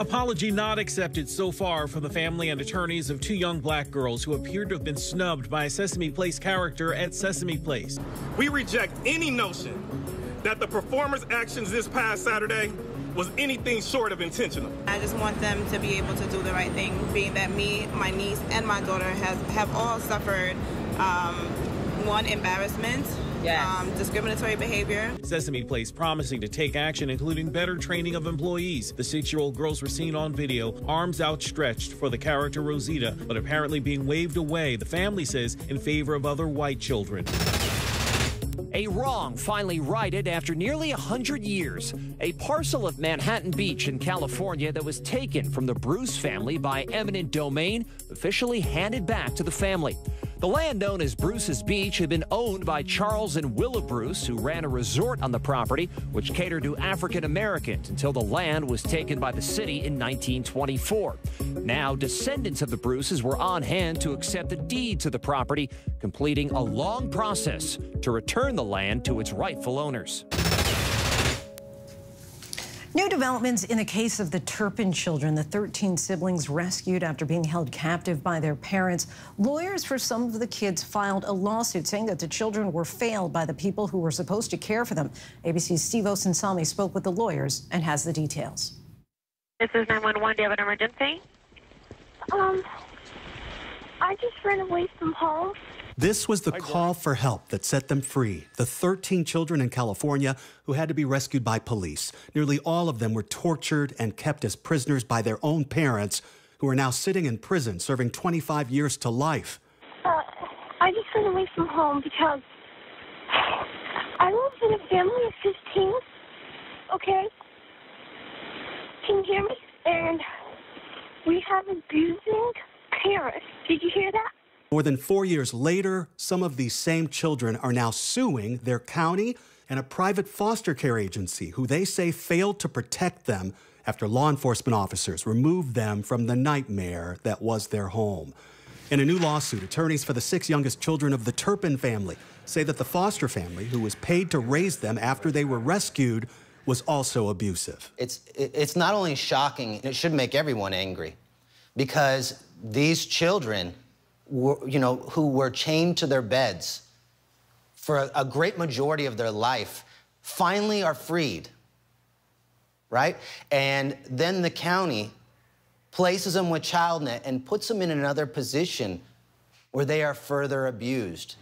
Apology not accepted so far from the family and attorneys of two young black girls who appeared to have been snubbed by a Sesame Place character at Sesame Place. We reject any notion that the performer's actions this past Saturday was anything short of intentional. I just want them to be able to do the right thing, being that me, my niece, and my daughter has have all suffered um, one embarrassment Yes. Um, discriminatory behavior. Sesame Place promising to take action, including better training of employees. The six year old girls were seen on video, arms outstretched for the character Rosita, but apparently being waved away, the family says, in favor of other white children. A wrong finally righted after nearly 100 years. A parcel of Manhattan Beach in California that was taken from the Bruce family by eminent domain officially handed back to the family. The land known as Bruce's Beach had been owned by Charles and Willa Bruce, who ran a resort on the property which catered to African Americans until the land was taken by the city in 1924. Now, descendants of the Bruces were on hand to accept the deed to the property, completing a long process to return the land to its rightful owners. New developments in the case of the Turpin children, the 13 siblings rescued after being held captive by their parents. Lawyers for some of the kids filed a lawsuit saying that the children were failed by the people who were supposed to care for them. ABC's Steve Osunsami spoke with the lawyers and has the details. This is 911. Do you have an emergency? Um, I just ran away from home. This was the call for help that set them free. The 13 children in California who had to be rescued by police. Nearly all of them were tortured and kept as prisoners by their own parents, who are now sitting in prison serving 25 years to life. Uh, I just ran away from home because I live in a family of 15. Okay? Can you hear me? And we have abusing parents. Did you hear that? More than four years later, some of these same children are now suing their county and a private foster care agency who they say failed to protect them after law enforcement officers removed them from the nightmare that was their home. In a new lawsuit, attorneys for the six youngest children of the Turpin family say that the foster family, who was paid to raise them after they were rescued, was also abusive. It's, it's not only shocking, it should make everyone angry because these children, were, you know, who were chained to their beds for a, a great majority of their life, finally are freed, right? And then the county places them with ChildNet and puts them in another position where they are further abused.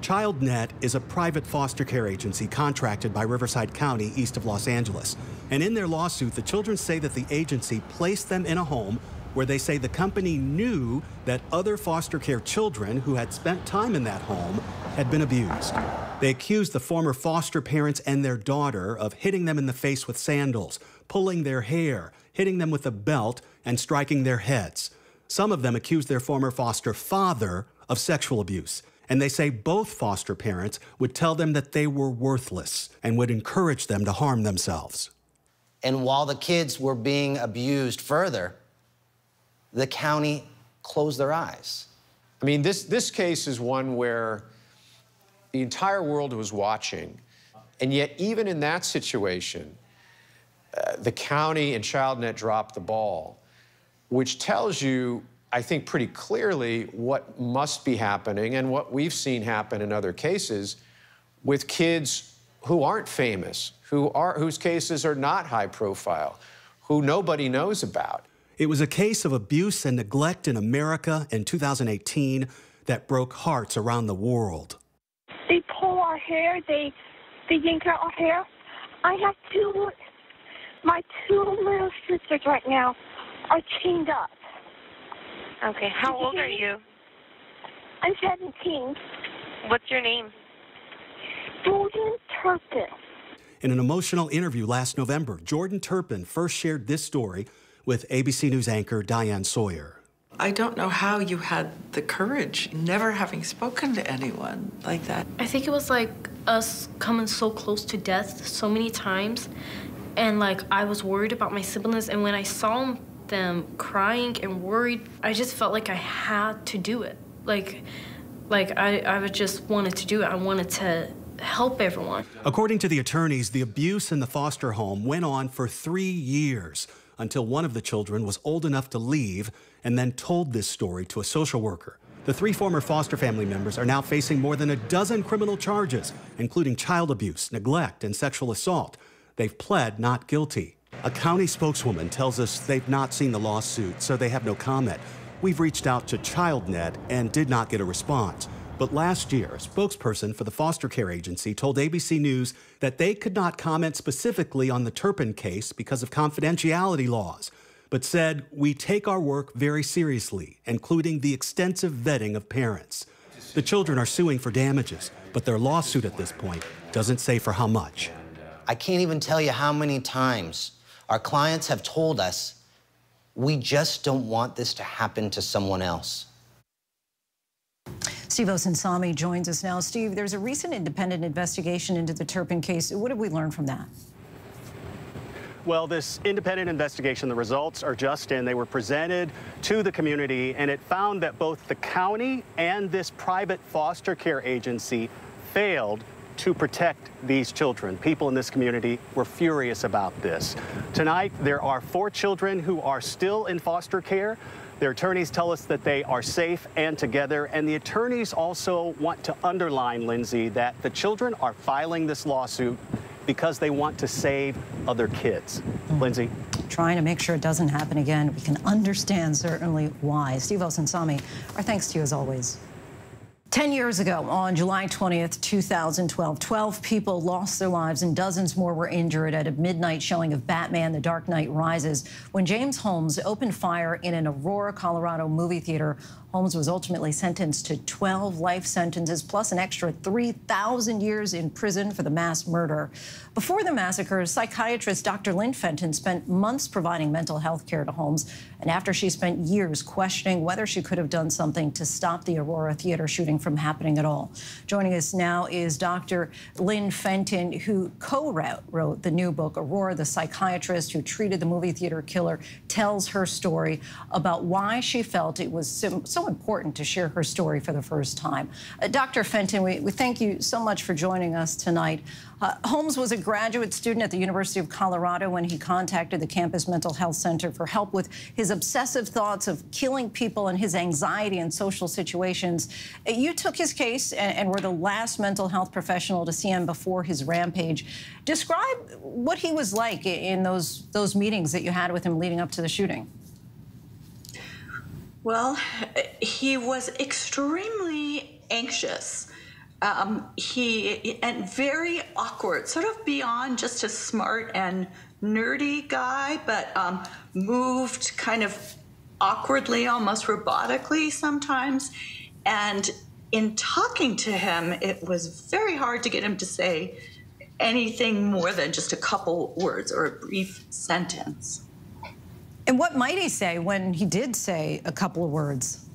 ChildNet is a private foster care agency contracted by Riverside County east of Los Angeles. And in their lawsuit, the children say that the agency placed them in a home where they say the company knew that other foster care children who had spent time in that home had been abused. They accused the former foster parents and their daughter of hitting them in the face with sandals, pulling their hair, hitting them with a belt, and striking their heads. Some of them accused their former foster father of sexual abuse. And they say both foster parents would tell them that they were worthless and would encourage them to harm themselves. And while the kids were being abused further, the county closed their eyes. I mean, this, this case is one where the entire world was watching. And yet, even in that situation, uh, the county and ChildNet dropped the ball, which tells you I think, pretty clearly what must be happening and what we've seen happen in other cases with kids who aren't famous, who are, whose cases are not high profile, who nobody knows about. It was a case of abuse and neglect in America in 2018 that broke hearts around the world. They pull our hair, they, they yank out our hair. I have two, my two little sisters right now are chained up. Okay. How old are you? I'm 17. What's your name? Jordan Turpin. In an emotional interview last November, Jordan Turpin first shared this story with ABC News anchor Diane Sawyer. I don't know how you had the courage, never having spoken to anyone like that. I think it was like us coming so close to death so many times. And like I was worried about my siblings. And when I saw them them crying and worried. I just felt like I had to do it. Like, like I, I just wanted to do it. I wanted to help everyone. According to the attorneys, the abuse in the foster home went on for three years until one of the children was old enough to leave and then told this story to a social worker. The three former foster family members are now facing more than a dozen criminal charges, including child abuse, neglect, and sexual assault. They've pled not guilty. A county spokeswoman tells us they've not seen the lawsuit, so they have no comment. We've reached out to ChildNet and did not get a response. But last year, a spokesperson for the foster care agency told ABC News that they could not comment specifically on the Turpin case because of confidentiality laws, but said, We take our work very seriously, including the extensive vetting of parents. The children are suing for damages, but their lawsuit at this point doesn't say for how much. I can't even tell you how many times our clients have told us we just don't want this to happen to someone else. Steve Osunsami joins us now. Steve, there's a recent independent investigation into the Turpin case. What have we learned from that? Well, this independent investigation, the results are just in. They were presented to the community, and it found that both the county and this private foster care agency failed to protect these children. People in this community were furious about this. Tonight, there are four children who are still in foster care. Their attorneys tell us that they are safe and together, and the attorneys also want to underline, Linsey, that the children are filing this lawsuit because they want to save other kids. Mm. Linsey? Trying to make sure it doesn't happen again. We can understand certainly why. Steve Osunsami, our thanks to you as always. 10 years ago, on July 20th, 2012, 12 people lost their lives and dozens more were injured at a midnight showing of Batman The Dark Knight Rises when James Holmes opened fire in an Aurora, Colorado movie theater Holmes was ultimately sentenced to 12 life sentences plus an extra 3,000 years in prison for the mass murder. Before the massacre, psychiatrist Dr. Lynn Fenton spent months providing mental health care to Holmes, and after she spent years questioning whether she could have done something to stop the Aurora theater shooting from happening at all. Joining us now is Dr. Lynn Fenton, who co-wrote the new book, Aurora, the psychiatrist who treated the movie theater killer, tells her story about why she felt it was so, important to share her story for the first time. Uh, Dr. Fenton, we, we thank you so much for joining us tonight. Uh, Holmes was a graduate student at the University of Colorado when he contacted the campus mental health center for help with his obsessive thoughts of killing people and his anxiety in social situations. Uh, you took his case and, and were the last mental health professional to see him before his rampage. Describe what he was like in those those meetings that you had with him leading up to the shooting. Well, he was extremely anxious um, he and very awkward, sort of beyond just a smart and nerdy guy, but um, moved kind of awkwardly, almost robotically sometimes. And in talking to him, it was very hard to get him to say anything more than just a couple words or a brief sentence. And what might he say when he did say a couple of words?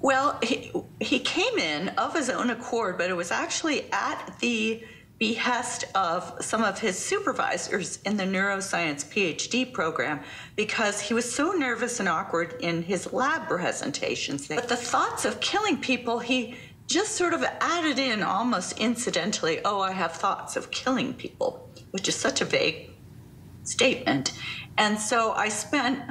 Well, he, he came in of his own accord, but it was actually at the behest of some of his supervisors in the neuroscience PhD program because he was so nervous and awkward in his lab presentations. But the thoughts of killing people, he just sort of added in almost incidentally, oh, I have thoughts of killing people, which is such a vague statement. And so I spent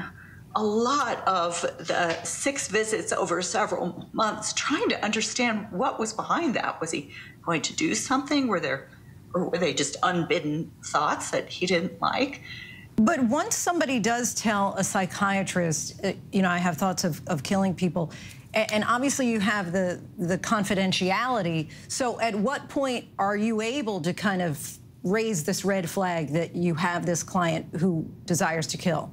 a lot of the six visits over several months trying to understand what was behind that. Was he going to do something? Were there, or were they just unbidden thoughts that he didn't like? But once somebody does tell a psychiatrist, uh, you know, I have thoughts of, of killing people, and obviously you have the, the confidentiality. So at what point are you able to kind of raise this red flag that you have this client who desires to kill?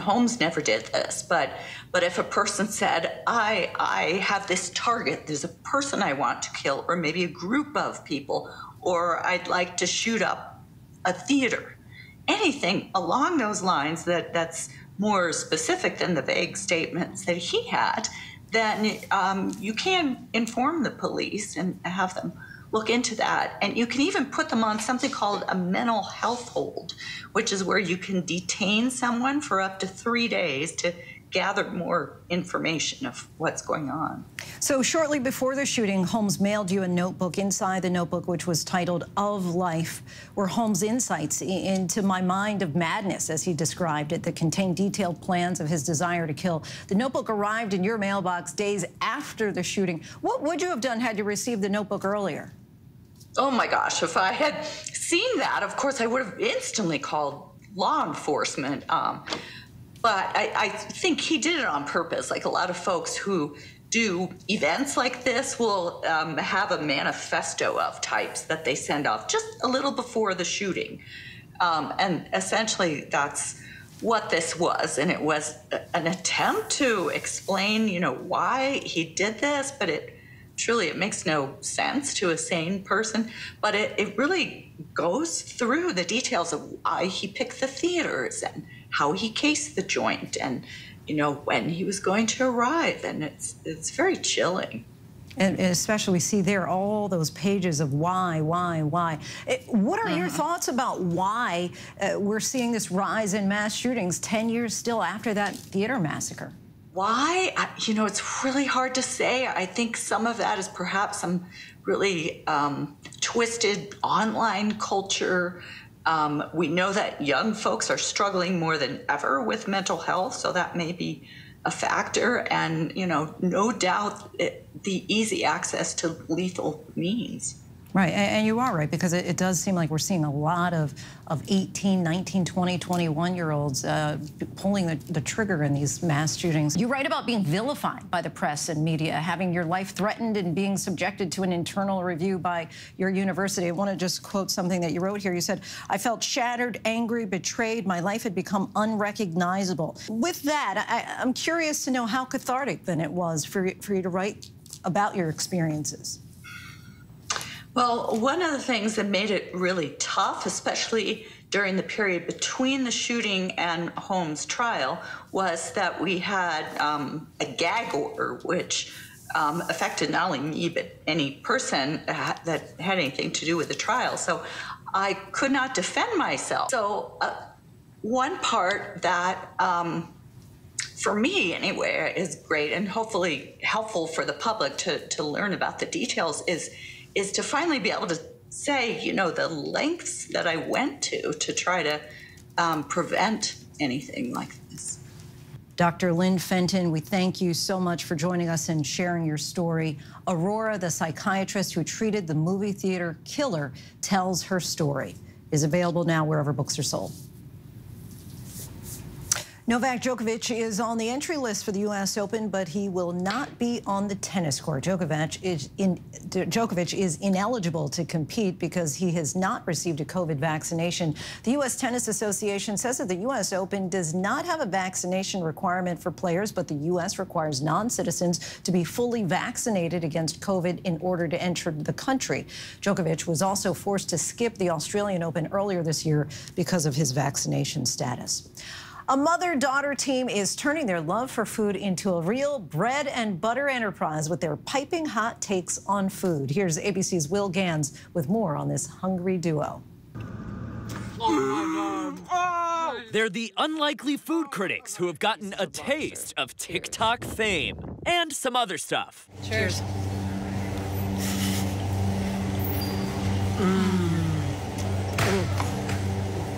Holmes never did this, but but if a person said, I I have this target, there's a person I want to kill, or maybe a group of people, or I'd like to shoot up a theater, anything along those lines that that's more specific than the vague statements that he had, then um, you can inform the police and have them look into that. And you can even put them on something called a mental health hold, which is where you can detain someone for up to three days to gather more information of what's going on. So shortly before the shooting, Holmes mailed you a notebook. Inside the notebook, which was titled Of Life, were Holmes' insights into my mind of madness, as he described it, that contained detailed plans of his desire to kill. The notebook arrived in your mailbox days after the shooting. What would you have done had you received the notebook earlier? Oh my gosh, if I had seen that, of course, I would have instantly called law enforcement. Um, but I, I, think he did it on purpose. Like a lot of folks who do events like this will um, have a manifesto of types that they send off just a little before the shooting. Um, and essentially, that's what this was. And it was an attempt to explain, you know, why he did this, but it truly it makes no sense to a sane person but it, it really goes through the details of why he picked the theaters and how he cased the joint and you know when he was going to arrive and it's it's very chilling and, especially we see there all those pages of why, why, why. It, what are uh -huh. your mm-hmm. thoughts about why uh, we're seeing this rise in mass shootings 10 years still after that theater massacre? Why? I, you know, it's really hard to say. I think some of that is perhaps some really um, twisted online culture. Um, we know that young folks are struggling more than ever with mental health, so that may be a factor. And, you know, no doubt it, the easy access to lethal means. Right, and, you are right, because it, does seem like we're seeing a lot of, of 18, 19, 20, 21-year-olds uh, pulling the, the, trigger in these mass shootings. You write about being vilified by the press and media, having your life threatened and being subjected to an internal review by your university. I want to just quote something that you wrote here. You said, I felt shattered, angry, betrayed. My life had become unrecognizable. With that, I, I'm curious to know how cathartic then it was for, for you to write about your experiences. Well, one of the things that made it really tough, especially during the period between the shooting and Holmes' trial was that we had um, a gag order, which um, affected not only me but any person that had anything to do with the trial. So I could not defend myself. So uh, one part that um, for me anyway is great and hopefully helpful for the public to, to learn about the details is is to finally be able to say you know the lengths that i went to to try to um, prevent anything like this Dr. Lynn Fenton, we thank you so much for joining us and sharing your story. Aurora, the psychiatrist who treated the movie theater killer, tells her story. Is available now wherever books are sold. Novak Djokovic is on the entry list for the U.S. Open, but he will not be on the tennis court. Djokovic is, in, Djokovic is ineligible to compete because he has not received a COVID vaccination. The U.S. Tennis Association says that the U.S. Open does not have a vaccination requirement for players, but the U.S. requires non-citizens to be fully vaccinated against COVID in order to enter the country. Djokovic was also forced to skip the Australian Open earlier this year because of his vaccination status. A mother daughter team is turning their love for food into a real bread and butter enterprise with their piping hot takes on food. Here's ABC's Will Ganss with more on this hungry duo. They're the unlikely food critics who have gotten a taste of TikTok fame and some other stuff. Cheers. Mm.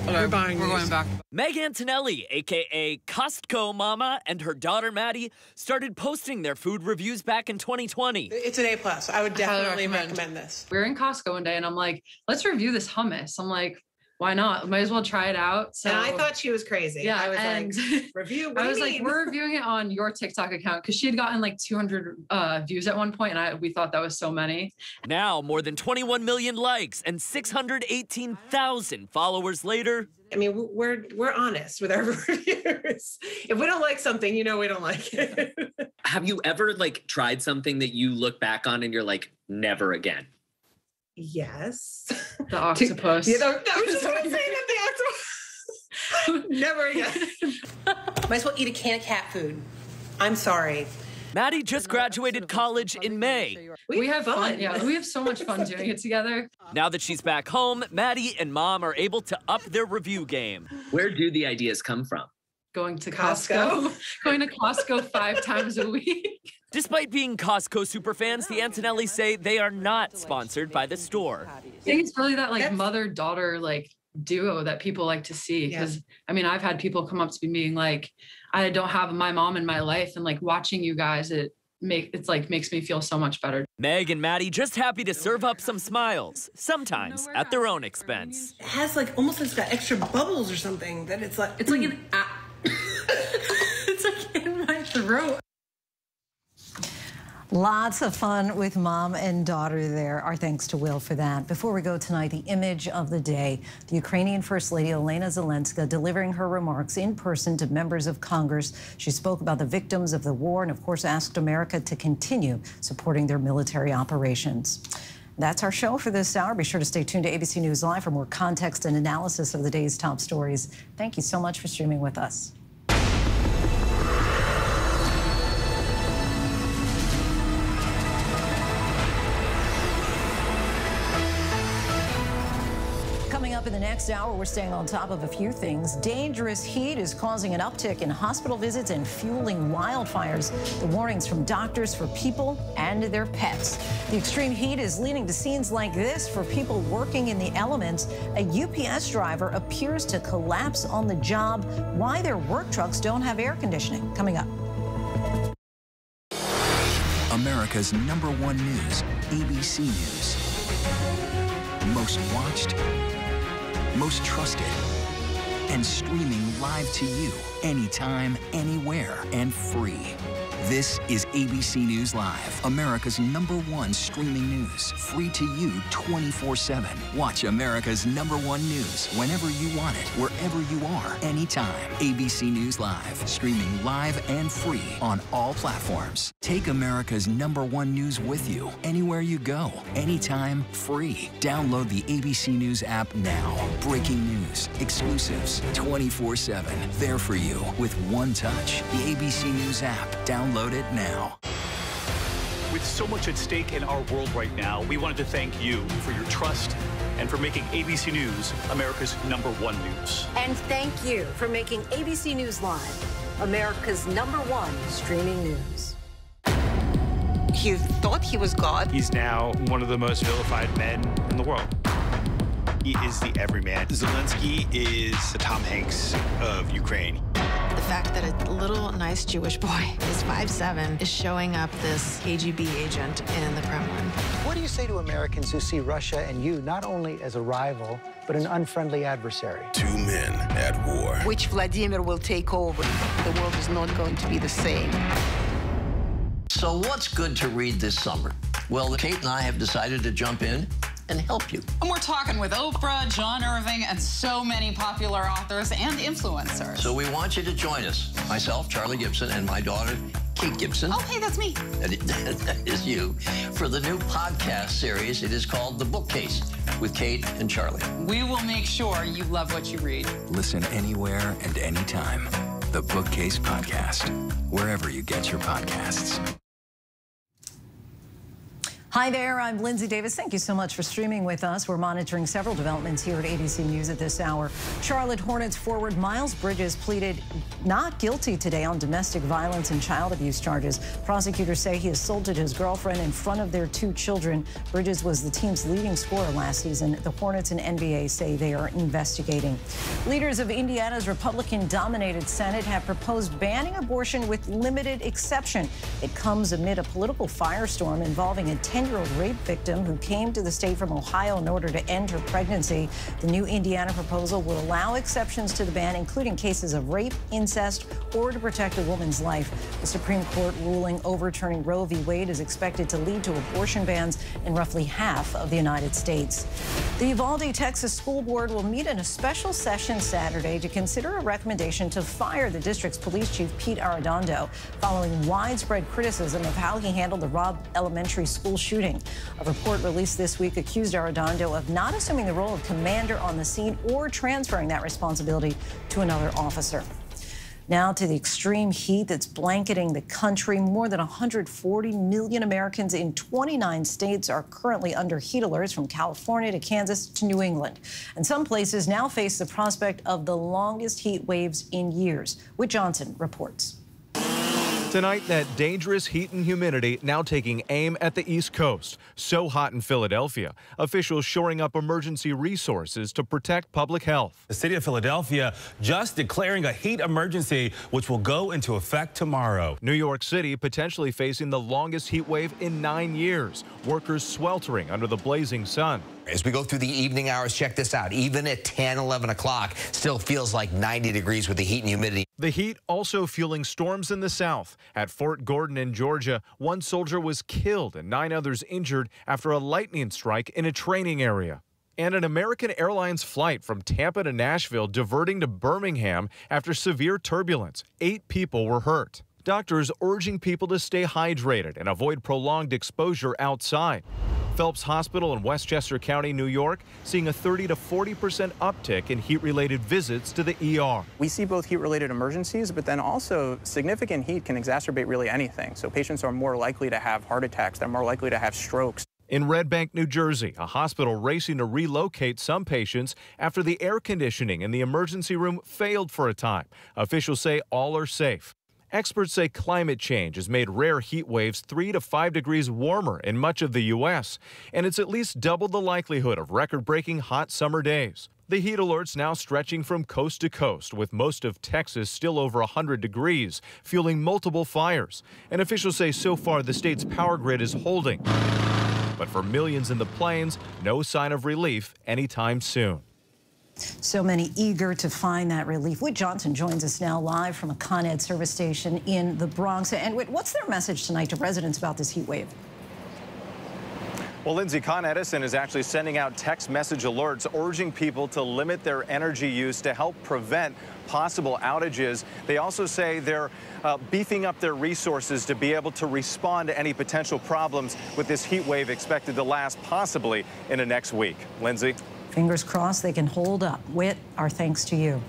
We're buying We're going back. Meg Antonelli, aka Costco Mama, and her daughter Maddie started posting their food reviews back in 2020. It's an A plus. I would definitely recommend. recommend this. We were in Costco one day, and I'm like, "Let's review this hummus." I'm like, why not? Might as well try it out. So and I thought she was crazy. Yeah, I was and (laughs) like, review. I was mean? like, we're (laughs) reviewing it on your TikTok account because she had gotten like 200 uh, views at one point, and I we thought that was so many. Now more than 21 million likes and 618,000 followers later. I mean, we're we're honest with our (laughs) reviews. If we don't like something, you know, we don't like it. Have you ever like tried something that you look back on and you're like, never again? Yes. The (laughs) octopus. yeah, no, (laughs) I was just going to say that the octopus. (laughs) Never again. Might as well eat a can of cat food. I'm sorry. Maddie just graduated college in May. We, we have fun. fun. Yeah, we have so much fun doing it together. Now that she's back home, Maddie and mom are able to up their review game. Where do the ideas come from? Going to Costco. Costco. Going to Costco five times a week. Despite being Costco superfans, the Antonelli say they are not sponsored by the store. I think it's really that like mother-daughter like duo that people like to see because yeah. I mean I've had people come up to me being like I don't have my mom in my life and like watching you guys it make it's like makes me feel so much better. Meg and Maddie just happy to serve up some smiles, sometimes at their own expense. It has like almost like it's got extra bubbles or something that it's like it's like an (coughs) it's like in my throat. Lots of fun with mom and daughter there. Our thanks to Will for that. Before we go tonight, the image of the day the Ukrainian First Lady Olena Zelenska delivering her remarks in person to members of Congress. She spoke about the victims of the war and, of course, asked America to continue supporting their military operations. That's our show for this hour. Be sure to stay tuned to ABC News Live for more context and analysis of the day's top stories. Thank you so much for streaming with us. Hour, we're staying on top of a few things. Dangerous heat is causing an uptick in hospital visits and fueling wildfires. The warnings from doctors for people and their pets. The extreme heat is leading to scenes like this for people working in the elements. A UPS driver appears to collapse on the job. Why their work trucks don't have air conditioning. Coming up. America's number one news, ABC News. Most watched most trusted, and streaming live to you anytime, anywhere, and free. This is ABC News Live, America's number one streaming news. Free to you 24 7. Watch America's number one news whenever you want it, wherever you are, anytime. ABC News Live, streaming live and free on all platforms. Take America's number one news with you anywhere you go, anytime, free. Download the ABC News app now. Breaking news, exclusives, 24 7. There for you with one touch. The ABC News app. Download it now. With so much at stake in our world right now, we wanted to thank you for your trust and for making ABC News America's number one news. And thank you for making ABC News Live America's number one streaming news. He thought he was God. He's now one of the most vilified men in the world. He is the everyman. Zelensky is the Tom Hanks of Ukraine. The fact that a little nice Jewish boy (laughs) is 5'7 is showing up this KGB agent in the Kremlin. What do you say to Americans who see Russia and you not only as a rival, but an unfriendly adversary? Two men at war. Which Vladimir will take over. The world is not going to be the same. So what's good to read this summer? Well, Kate and I have decided to jump in and help you. And we're talking with Oprah, John Irving, and so many popular authors and influencers. So we want you to join us. Myself, Charlie Gibson, and my daughter, Kate Gibson. Oh, hey, that's me. (laughs) That is you. For the new podcast series, it is called The Bookcase with Kate and Charlie. We will make sure you love what you read. Listen anywhere and anytime. The Bookcase Podcast, wherever you get your podcasts. Hi there, I'm Linsey Davis. Thank you so much for streaming with us. We're monitoring several developments here at ABC News at this hour. Charlotte Hornets forward Miles Bridges pleaded not guilty today on domestic violence and child abuse charges. Prosecutors say he assaulted his girlfriend in front of their two children. Bridges was the team's leading scorer last season. The Hornets and NBA say they are investigating. Leaders of Indiana's Republican-dominated Senate have proposed banning abortion with limited exception. It comes amid a political firestorm involving a 10 year old rape victim who came to the state from Ohio in order to end her pregnancy. The new Indiana proposal will allow exceptions to the ban, including cases of rape, incest, or to protect a woman's life. The Supreme Court ruling overturning Roe v. Wade is expected to lead to abortion bans in roughly half of the United States. The Uvalde, Texas School Board will meet in a special session Saturday to consider a recommendation to fire the district's police chief, Pete Arredondo, following widespread criticism of how he handled the Robb Elementary School shooting. A report released this week accused Arredondo of not assuming the role of commander on the scene or transferring that responsibility to another officer. Now to the extreme heat that's blanketing the country. More than 140 million Americans in 29 states are currently under heat alerts from California to Kansas to New England. And some places now face the prospect of the longest heat waves in years. Whit Johnson reports. Tonight, that dangerous heat and humidity now taking aim at the East Coast. So hot in Philadelphia, officials shoring up emergency resources to protect public health. The city of Philadelphia just declaring a heat emergency, which will go into effect tomorrow. New York City potentially facing the longest heat wave in nine years. Workers sweltering under the blazing sun. As we go through the evening hours, check this out. Even at 10, 11 o'clock, still feels like 90 degrees with the heat and humidity. The heat also fueling storms in the south. At Fort Gordon in Georgia, one soldier was killed and nine others injured after a lightning strike in a training area. And an American Airlines flight from Tampa to Nashville diverting to Birmingham after severe turbulence. Eight people were hurt. Doctors urging people to stay hydrated and avoid prolonged exposure outside. Phelps Hospital in Westchester County, New York, seeing a 30 to 40 percent uptick in heat-related visits to the ER. We see both heat-related emergencies, but then also significant heat can exacerbate really anything. So patients are more likely to have heart attacks. They're more likely to have strokes. In Red Bank, New Jersey, a hospital racing to relocate some patients after the air conditioning in the emergency room failed for a time. Officials say all are safe. Experts say climate change has made rare heat waves 3 to 5 degrees warmer in much of the U.S., and it's at least doubled the likelihood of record breaking hot summer days. The heat alerts now stretching from coast to coast, with most of Texas still over 100 degrees, fueling multiple fires. And officials say so far the state's power grid is holding. But for millions in the plains, no sign of relief anytime soon. So many eager to find that relief. Whit Johnson joins us now live from a Con Ed service station in the Bronx. And Whit, what's their message tonight to residents about this heat wave? Well, Linsey, Con Edison is actually sending out text message alerts urging people to limit their energy use to help prevent possible outages. They also say they're uh, beefing up their resources to be able to respond to any potential problems with this heat wave expected to last possibly in the next week. Linsey? Fingers crossed they can hold up. Whit, our thanks to you.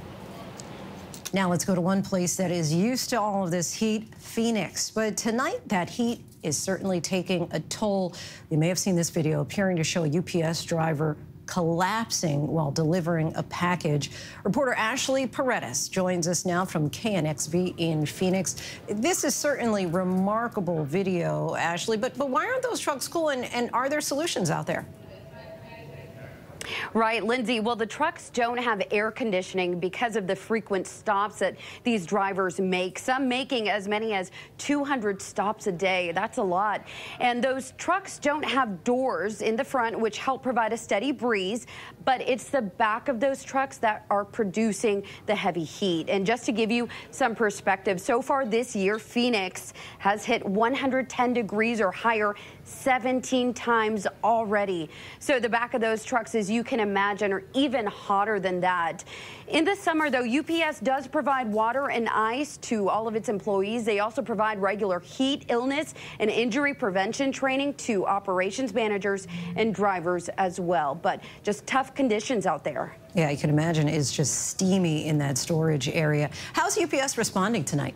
Now let's go to one place that is used to all of this heat, Phoenix. But tonight, that heat is certainly taking a toll. You may have seen this video appearing to show a UPS driver collapsing while delivering a package. Reporter Ashley Paredes joins us now from KNXV in Phoenix. This is certainly remarkable video, Ashley, but, but why aren't those trucks cool and, and are there solutions out there? Right, Linsey. Well, the trucks don't have air conditioning because of the frequent stops that these drivers make, some making as many as 200 stops a day. That's a lot. And those trucks don't have doors in the front, which help provide a steady breeze, but it's the back of those trucks that are producing the heavy heat. And just to give you some perspective, so far this year, Phoenix has hit 110 degrees or higher 17 times already. So the back of those trucks, as you can imagine, are even hotter than that. In the summer, though, UPS does provide water and ice to all of its employees. They also provide regular heat, illness, and injury prevention training to operations managers and drivers as well. But just tough conditions out there. Yeah, you can imagine it's just steamy in that storage area. How's UPS responding tonight?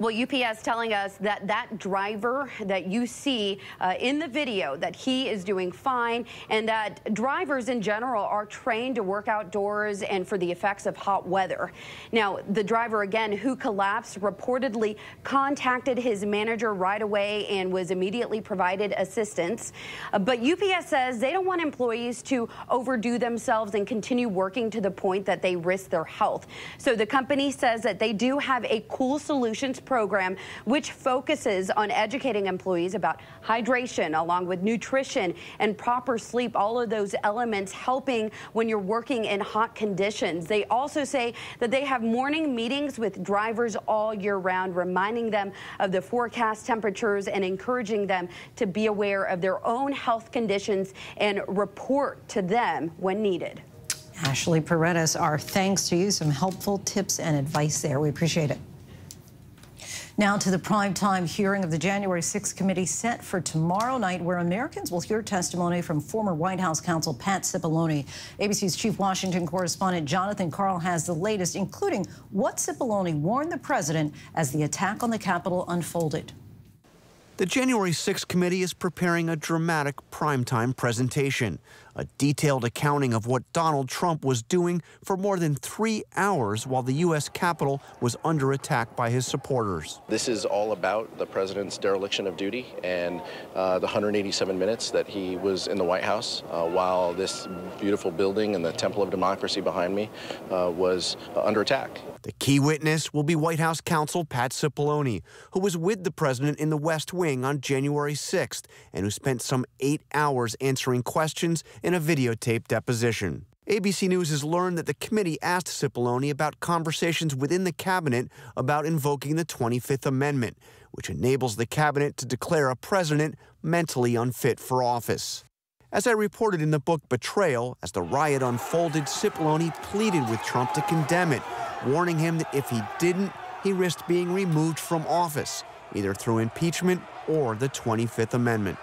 Well, UPS telling us that that driver that you see uh, in the video, that he is doing fine, and that drivers in general are trained to work outdoors and for the effects of hot weather. Now, the driver, again, who collapsed, reportedly contacted his manager right away and was immediately provided assistance. Uh, but UPS says they don't want employees to overdo themselves and continue working to the point that they risk their health. So the company says that they do have a cool solutions program, which focuses on educating employees about hydration along with nutrition and proper sleep, all of those elements helping when you're working in hot conditions. They also say that they have morning meetings with drivers all year round, reminding them of the forecast temperatures and encouraging them to be aware of their own health conditions and report to them when needed. Ashley Paredes, our thanks to you. Some helpful tips and advice there. We appreciate it. Now to the prime time hearing of the January 6th committee set for tomorrow night, where Americans will hear testimony from former White House counsel Pat Cipollone. ABC's chief Washington correspondent Jonathan Karl has the latest, including what Cipollone warned the president as the attack on the Capitol unfolded. The January 6th committee is preparing a dramatic primetime presentation a detailed accounting of what Donald Trump was doing for more than three hours while the U.S. Capitol was under attack by his supporters. This is all about the president's dereliction of duty and uh, the 187 minutes that he was in the White House uh, while this beautiful building and the Temple of Democracy behind me uh, was under attack. The key witness will be White House counsel Pat Cipollone, who was with the president in the West Wing on January 6th and who spent some eight hours answering questions in a videotape deposition. ABC News has learned that the committee asked Cipollone about conversations within the cabinet about invoking the 25th Amendment, which enables the cabinet to declare a president mentally unfit for office. As I reported in the book Betrayal, as the riot unfolded, Cipollone pleaded with Trump to condemn it, warning him that if he didn't, he risked being removed from office, either through impeachment or the 25th Amendment.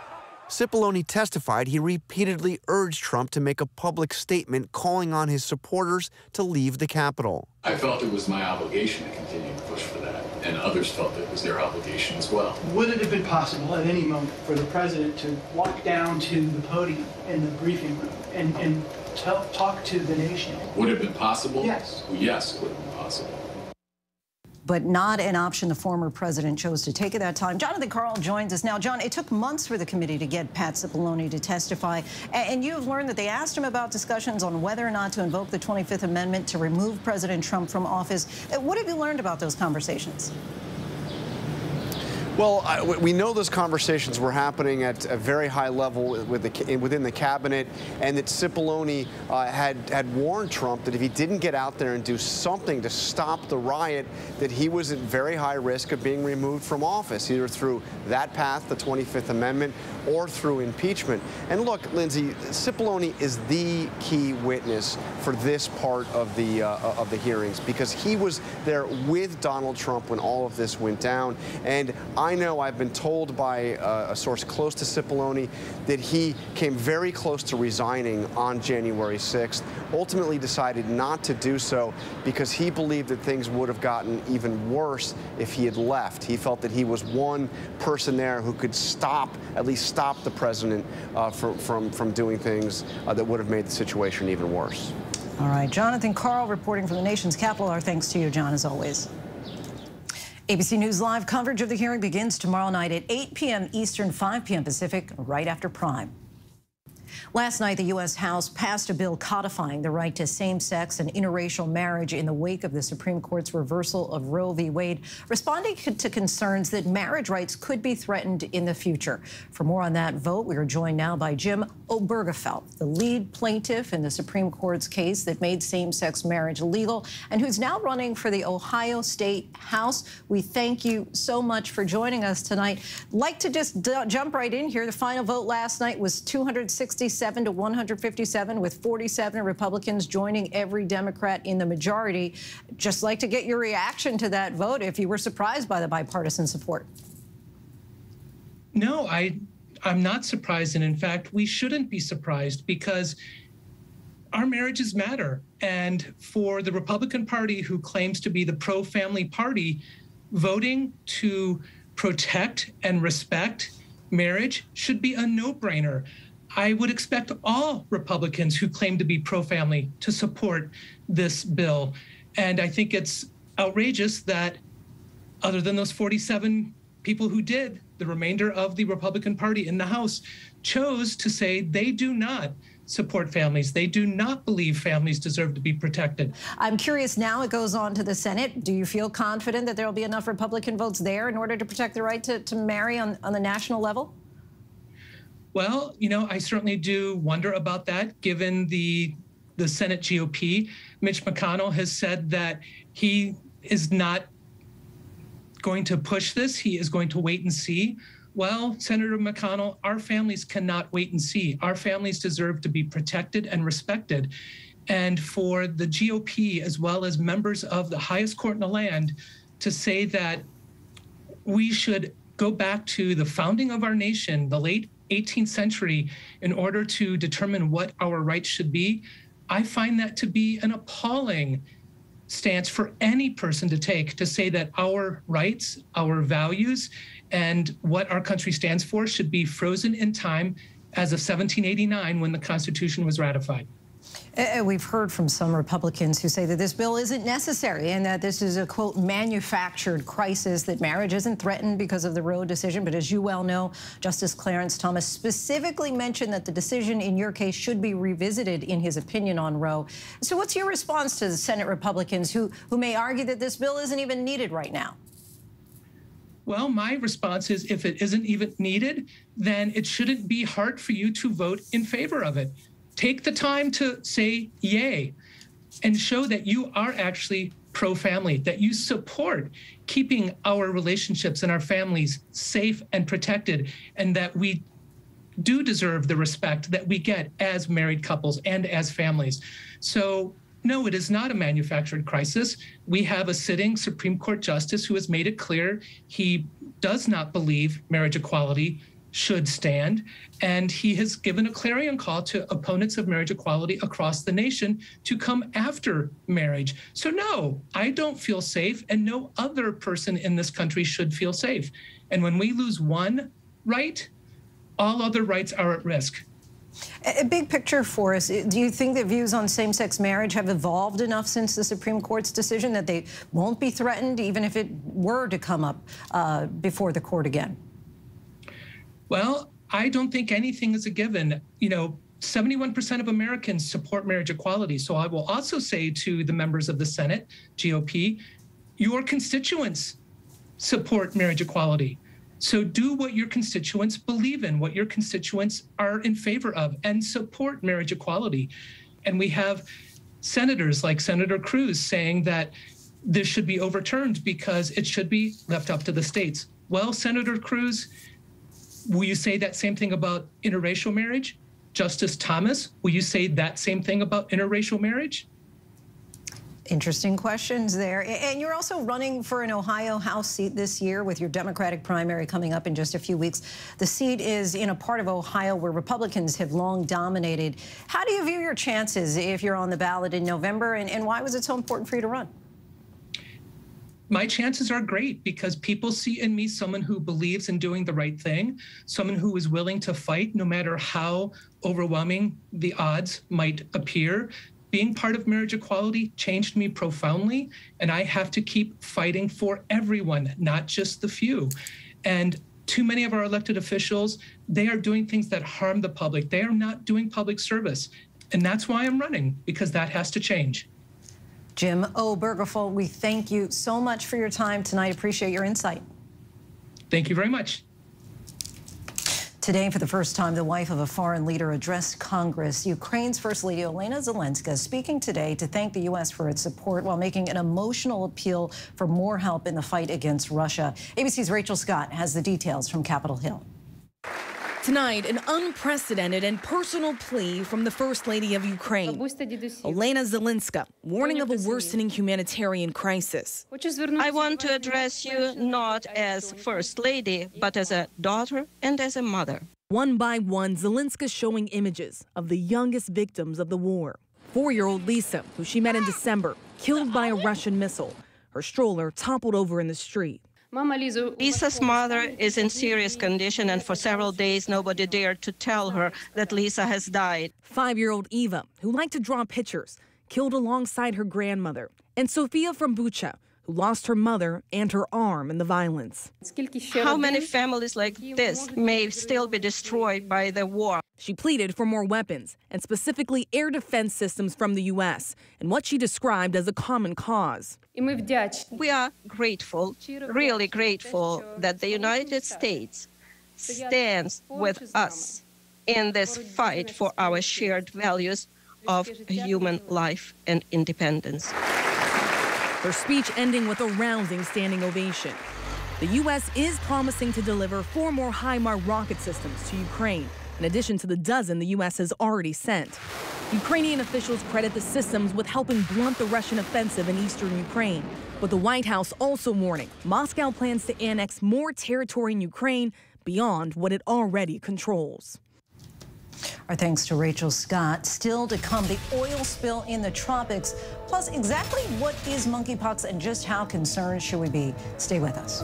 Cipollone testified he repeatedly urged Trump to make a public statement calling on his supporters to leave the Capitol. I felt it was my obligation to continue to push for that, and others felt it was their obligation as well. Would it have been possible at any moment for the president to walk down to the podium in the briefing room and, and talk to the nation? Would it have been possible? Yes. Well, yes, it would have been possible but not an option the former president chose to take at that time. Jonathan Karl joins us now. Jon, it took months for the committee to get Pat Cipollone to testify, and you have learned that they asked him about discussions on whether or not to invoke the 25th Amendment to remove President Trump from office. Uh, what have you learned about those conversations? Well, I, we know those conversations were happening at a very high level with the, within the cabinet, and that Cipollone uh, had had warned Trump that if he didn't get out there and do something to stop the riot, that he was at very high risk of being removed from office, either through that path, the 25th Amendment, or through impeachment. And look, Linsey, Cipollone is the key witness for this part of the uh, of the hearings because he was there with Donald Trump when all of this went down, and. I know I've been told by uh, a source close to Cipollone that he came very close to resigning on January 6th, ultimately decided not to do so because he believed that things would have gotten even worse if he had left. He felt that he was one person there who could stop, at least stop the president uh, from, from, from doing things uh, that would have made the situation even worse. All right, Jonathan Karl reporting from the nation's capital. Our thanks to you, Jon, as always. ABC News Live coverage of the hearing begins tomorrow night at 8 p.m. Eastern, 5 p.m. Pacific, right after Prime. Last night, the U.S. House passed a bill codifying the right to same-sex and interracial marriage in the wake of the Supreme Court's reversal of Roe v. Wade, responding to concerns that marriage rights could be threatened in the future. For more on that vote, we are joined now by Jim Obergefell, the lead plaintiff in the Supreme Court's case that made same-sex marriage legal and who's now running for the Ohio State House. We thank you so much for joining us tonight. Like to just jump right in here. The final vote last night was 267 to 157, with 47 Republicans joining every Democrat in the majority. Just like to get your reaction to that vote if you were surprised by the bipartisan support. No, I, I'm not surprised. And in fact, we shouldn't be surprised because our marriages matter. And for the Republican Party, who claims to be the pro family party, voting to protect and respect marriage should be a no brainer. I would expect all Republicans who claim to be pro family to support this bill. And I think it's outrageous that, other than those 47 people who did, the remainder of the Republican Party in the House chose to say they do not support families. They do not believe families deserve to be protected. I'm curious now it goes on to the Senate. Do you feel confident that there will be enough Republican votes there in order to protect the right to, to marry on, on the national level? Well, you know, I certainly do wonder about that given the the Senate GOP. Mitch McConnell has said that he is not going to push this. He is going to wait and see. Well, Senator McConnell, our families cannot wait and see. Our families deserve to be protected and respected. And for the GOP, as well as members of the highest court in the land, to say that we should go back to the founding of our nation, the late 18th century in order to determine what our rights should be, I find that to be an appalling stance for any person to take to say that our rights, our values, and what our country stands for should be frozen in time as of 1789 when the Constitution was ratified. Uh, uh, we've heard from some Republicans who say that this bill isn't necessary and that this is a, quote, manufactured crisis, that marriage isn't threatened because of the Roe decision. But as you well know, Justice Clarence Thomas specifically mentioned that the decision in your case should be revisited in his opinion on Roe. So what's your response to the Senate Republicans who, who may argue that this bill isn't even needed right now? Well, my response is if it isn't even needed, then it shouldn't be hard for you to vote in favor of it take the time to say yay and show that you are actually pro family, that you support keeping our relationships and our families safe and protected, and that we do deserve the respect that we get as married couples and as families. So, no, it is not a manufactured crisis. We have a sitting Supreme Court justice who has made it clear he does not believe marriage equality should stand. And he has given a clarion call to opponents of marriage equality across the nation to come after marriage. So, no, I don't feel safe, and no other person in this country should feel safe. And when we lose one right, all other rights are at risk. A big picture for us. Do you think that views on same sex marriage have evolved enough since the Supreme Court's decision that they won't be threatened, even if it were to come up uh, before the court again? Well, I don't think anything is a given. You know, 71% of Americans support marriage equality. So I will also say to the members of the Senate, GOP, your constituents support marriage equality. So do what your constituents believe in, what your constituents are in favor of, and support marriage equality. And we have senators like Senator Cruz saying that this should be overturned because it should be left up to the states. Well, Senator Cruz, will you say that same thing about interracial marriage? Justice Thomas, will you say that same thing about interracial marriage? Interesting questions there. And you're also running for an Ohio House seat this year with your Democratic primary coming up in just a few weeks. The seat is in a part of Ohio where Republicans have long dominated. How do you view your chances if you're on the ballot in November, and, and why was it so important for you to run? My chances are great because people see in me someone who believes in doing the right thing, someone who is willing to fight no matter how overwhelming the odds might appear. Being part of marriage equality changed me profoundly, and I have to keep fighting for everyone, not just the few. And too many of our elected officials, they are doing things that harm the public. They are not doing public service. And that's why I'm running, because that has to change. Jim Obergefell, we thank you so much for your time tonight. Appreciate your insight. Thank you very much. Today, for the first time, the wife of a foreign leader addressed Congress. Ukraine's First Lady Olena Zelenska speaking today to thank the U.S. for its support while making an emotional appeal for more help in the fight against Russia. ABC's Rachel Scott has the details from Capitol Hill. Tonight, an unprecedented and personal plea from the First Lady of Ukraine, Olena Zelenska, warning of a worsening humanitarian crisis. I want to address you not as First Lady, but as a daughter and as a mother. One by one, Zelenska showing images of the youngest victims of the war. Four year old Lisa, who she met in December, killed by a Russian missile. Her stroller toppled over in the street. Lisa's mother is in serious condition, and for several days, nobody dared to tell her that Lisa has died. Five year old Eva, who liked to draw pictures, killed alongside her grandmother. And Sofia from Bucha, who lost her mother and her arm in the violence. How many families like this may still be destroyed by the war? She pleaded for more weapons, and specifically air defense systems from the U.S., and what she described as a common cause. We are grateful, really grateful, that the United States stands with us in this fight for our shared values of human life and independence. Her speech ending with a rousing standing ovation. The U.S. is promising to deliver four more HIMARS rocket systems to Ukraine, in addition to the dozen the U.S. has already sent. Ukrainian officials credit the systems with helping blunt the Russian offensive in eastern Ukraine. But the White House also warning Moscow plans to annex more territory in Ukraine beyond what it already controls. Our thanks to Rachel Scott. Still to come, the oil spill in the tropics. Plus, exactly what is monkeypox and just how concerned should we be? Stay with us.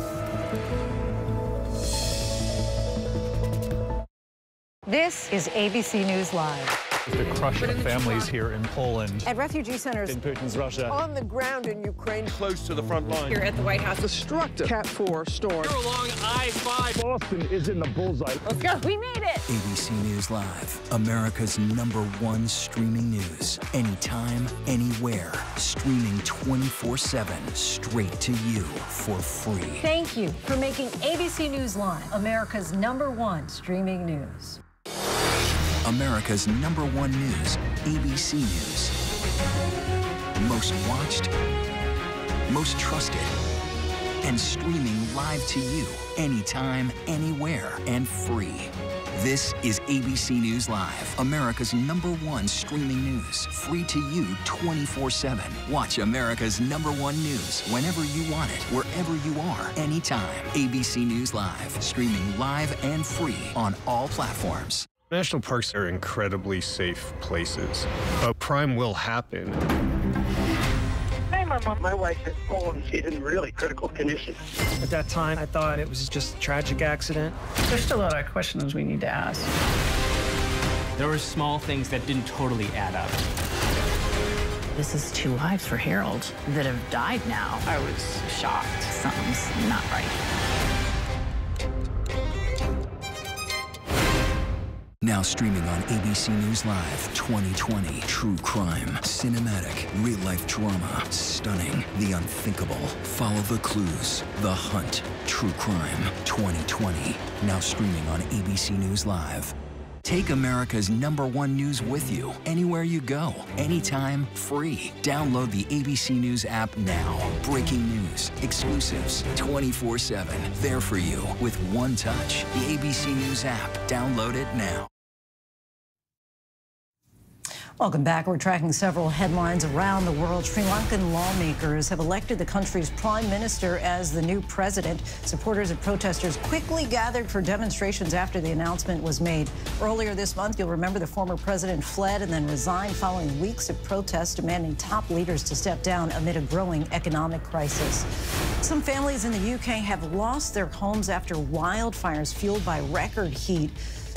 This is ABC News Live. The crush of families here in Poland. At refugee centers. In Putin's Russia. On the ground in Ukraine. Close to the front line. Here at the White House. Destructive Cat 4 storm. Here along I-5. Boston is in the bullseye. Let's go. We made it. ABC News Live. America's number one streaming news. Anytime, anywhere. Streaming 24-7. Straight to you for free. Thank you for making ABC News Live America's number one streaming news. America's number one news, ABC News. Most watched, most trusted, and streaming live to you anytime, anywhere, and free. This is ABC News Live, America's number one streaming news, free to you 24 7. Watch America's number one news whenever you want it, wherever you are, anytime. ABC News Live, streaming live and free on all platforms. National parks are incredibly safe places, A crime will happen. Hey, my mom. My wife is fallen. She's in really critical condition. At that time, I thought it was just a tragic accident. There's still a lot of questions we need to ask. There were small things that didn't totally add up. This is two lives for Harold that have died now. I was shocked. Something's not right. Now streaming on ABC News Live 2020. True crime, cinematic, real life drama, stunning, the unthinkable. Follow the clues. The Hunt. True crime 2020. Now streaming on ABC News Live. Take America's number one news with you anywhere you go, anytime, free. Download the ABC News app now. Breaking news, exclusives, 24 7. There for you with one touch. The ABC News app. Download it now. Welcome back. We're tracking several headlines around the world. Sri Lankan lawmakers have elected the country's prime minister as the new president. Supporters and protesters quickly gathered for demonstrations after the announcement was made. Earlier this month, you'll remember the former president fled and then resigned following weeks of protests demanding top leaders to step down amid a growing economic crisis. Some families in the UK have lost their homes after wildfires fueled by record heat.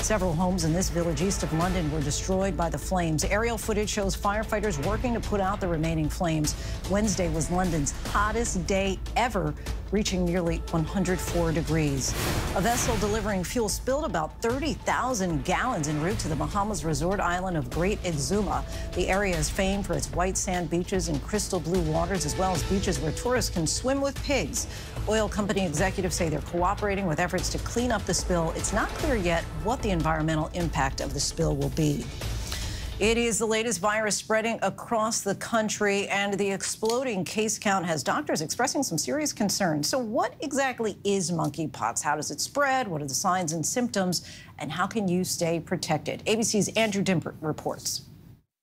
Several homes in this village east of London were destroyed by the flames. Aerial footage shows firefighters working to put out the remaining flames. Wednesday was London's hottest day ever, reaching nearly 104 degrees. A vessel delivering fuel spilled about 30,000 gallons en route to the Bahamas resort island of Great Exuma. The area is famed for its white sand beaches and crystal blue waters, as well as beaches where tourists can swim with pigs. Oil company executives say they're cooperating with efforts to clean up the spill. It's not clear yet what the environmental impact of the spill will be. It is the latest virus spreading across the country, and the exploding case count has doctors expressing some serious concerns. So, what exactly is monkeypox? How does it spread? What are the signs and symptoms? And how can you stay protected? ABC's Andrew Dymburt reports.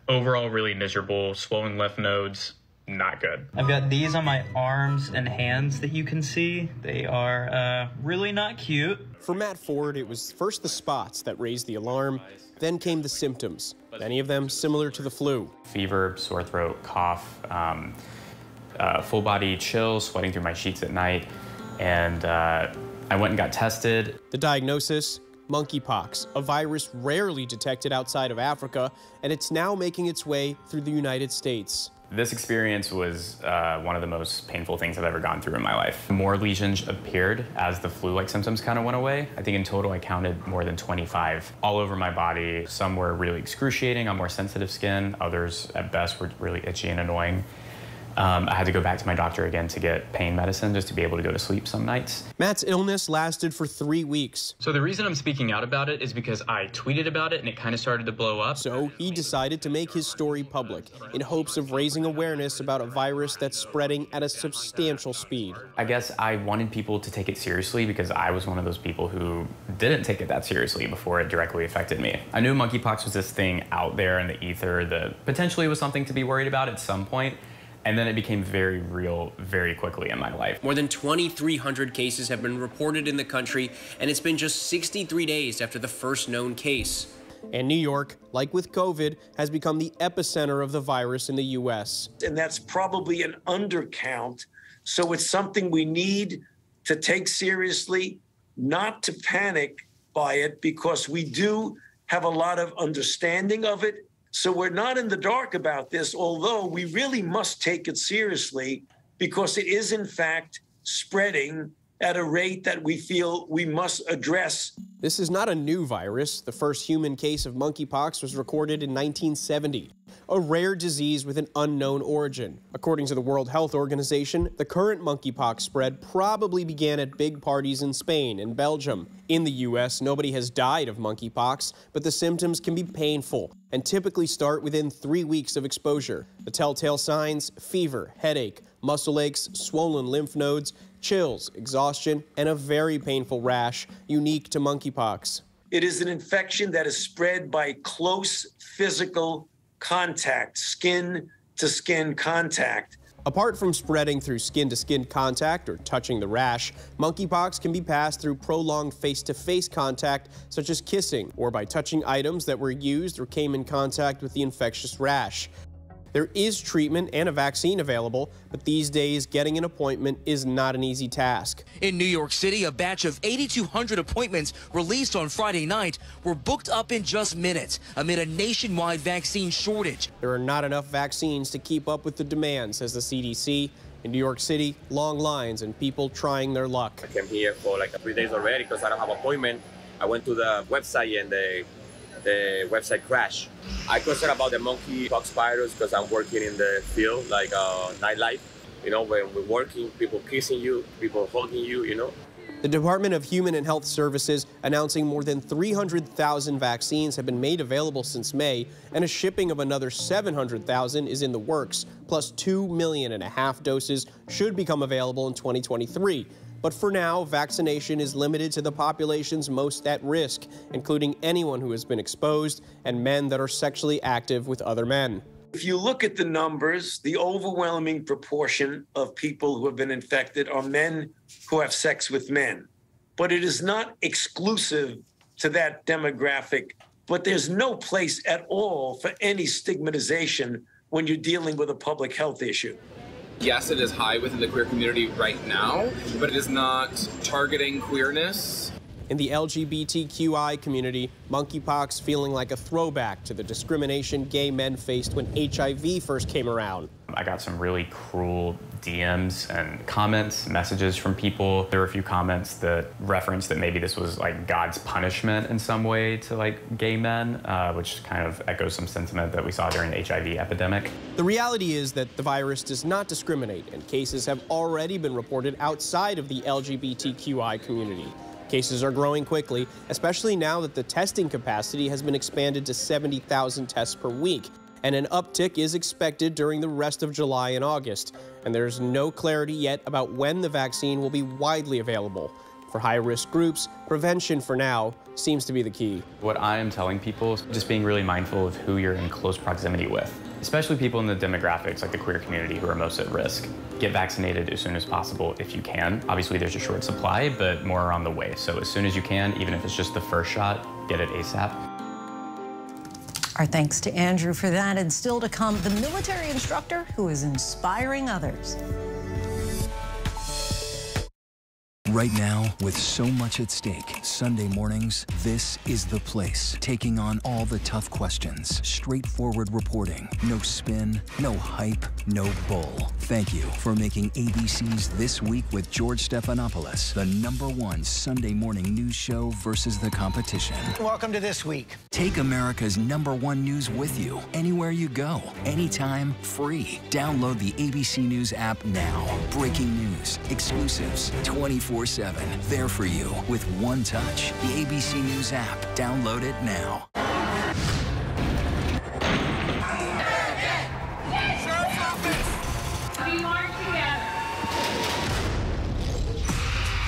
Overall, really miserable, swollen lymph nodes, not good. I've got these on my arms and hands that you can see. They are uh, really not cute. For Matt Ford, it was first the spots that raised the alarm, then came the symptoms, many of them similar to the flu. Fever, sore throat, cough, um, uh, full body chills, sweating through my sheets at night, and uh, I went and got tested. The diagnosis monkeypox, a virus rarely detected outside of Africa, and it's now making its way through the United States. This experience was uh, one of the most painful things I've ever gone through in my life. More lesions appeared as the flu-like symptoms kind of went away. I think in total I counted more than 25 all over my body. Some were really excruciating on more sensitive skin. Others at best were really itchy and annoying. Um, I had to go back to my doctor again to get pain medicine just to be able to go to sleep some nights. Matt's illness lasted for three weeks. So the reason I'm speaking out about it is because I tweeted about it and it kind of started to blow up. So he decided to make his story public in hopes of raising awareness about a virus that's spreading at a substantial speed. I guess I wanted people to take it seriously because I was one of those people who didn't take it that seriously before it directly affected me. I knew monkeypox was this thing out there in the ether that potentially was something to be worried about at some point. And then it became very real very quickly in my life. More than 2,300 cases have been reported in the country, and it's been just 63 days after the first known case. And New York, like with COVID, has become the epicenter of the virus in the U.S. And that's probably an undercount. So it's something we need to take seriously, not to panic by it, because we do have a lot of understanding of it so we're not in the dark about this, although we really must take it seriously because it is, in fact, spreading at a rate that we feel we must address. This is not a new virus. The first human case of monkeypox was recorded in 1970, a rare disease with an unknown origin. According to the World Health Organization, the current monkeypox spread probably began at big parties in Spain and Belgium. In the U.S., nobody has died of monkeypox, but the symptoms can be painful and typically start within three weeks of exposure. The telltale signs fever, headache, muscle aches, swollen lymph nodes, chills, exhaustion, and a very painful rash unique to monkeypox. It is an infection that is spread by close physical contact, skin to skin contact. Apart from spreading through skin to skin contact or touching the rash, monkeypox can be passed through prolonged face to face contact, such as kissing, or by touching items that were used or came in contact with the infectious rash. There is treatment and a vaccine available, but these days getting an appointment is not an easy task. In New York City, a batch of 8,200 appointments released on Friday night were booked up in just minutes amid a nationwide vaccine shortage. There are not enough vaccines to keep up with the demand, says the CDC. In New York City, long lines and people trying their luck. I came here for like three days already because I don't have an appointment. I went to the website and they the website crashed. I concerned about the monkeypox virus because I'm working in the field, like uh, nightlife. You know, when we're working, people kissing you, people hugging you, you know. The Department of Human and Health Services announcing more than 300,000 vaccines have been made available since May, and a shipping of another 700,000 is in the works, plus 2 million and a half doses should become available in 2023. But for now, vaccination is limited to the populations most at risk, including anyone who has been exposed and men that are sexually active with other men. If you look at the numbers, the overwhelming proportion of people who have been infected are men who have sex with men. But it is not exclusive to that demographic. But there's no place at all for any stigmatization when you're dealing with a public health issue. Yes, it is high within the queer community right now, but it is not targeting queerness. In the LGBTQI community, monkeypox feeling like a throwback to the discrimination gay men faced when HIV first came around. I got some really cruel DMs and comments, messages from people. There were a few comments that referenced that maybe this was like God's punishment in some way to like gay men, uh, which kind of echoes some sentiment that we saw during the HIV epidemic. The reality is that the virus does not discriminate, and cases have already been reported outside of the LGBTQI community. Cases are growing quickly, especially now that the testing capacity has been expanded to 70,000 tests per week, and an uptick is expected during the rest of July and August. And there's no clarity yet about when the vaccine will be widely available. For high risk groups, prevention for now seems to be the key. What I am telling people is just being really mindful of who you're in close proximity with, especially people in the demographics like the queer community who are most at risk. Get vaccinated as soon as possible if you can. Obviously, there's a short supply, but more are on the way. So, as soon as you can, even if it's just the first shot, get it ASAP. Our thanks to Andrew for that. And still to come, the military instructor who is inspiring others. Right now, with so much at stake, Sunday mornings, this is the place. Taking on all the tough questions, straightforward reporting, no spin, no hype, no bull. Thank you for making ABC's This Week with George Stephanopoulos the number one Sunday morning news show versus the competition. Welcome to This Week. Take America's number one news with you anywhere you go, anytime, free. Download the ABC News app now. Breaking news, exclusives, 24 7. There for you with one touch. The ABC News app. Download it now.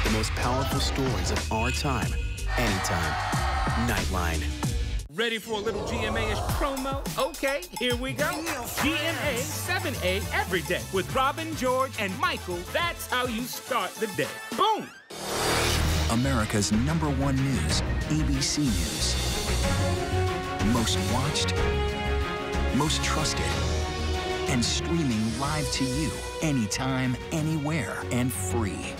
The most powerful stories of our time, anytime. Nightline. Ready for a little GMA-ish promo? Okay, here we go. GMA 7A every day with Robin, George, and Michael. That's how you start the day. Boom! America's number one news, ABC News. Most watched, most trusted, and streaming live to you anytime, anywhere, and free.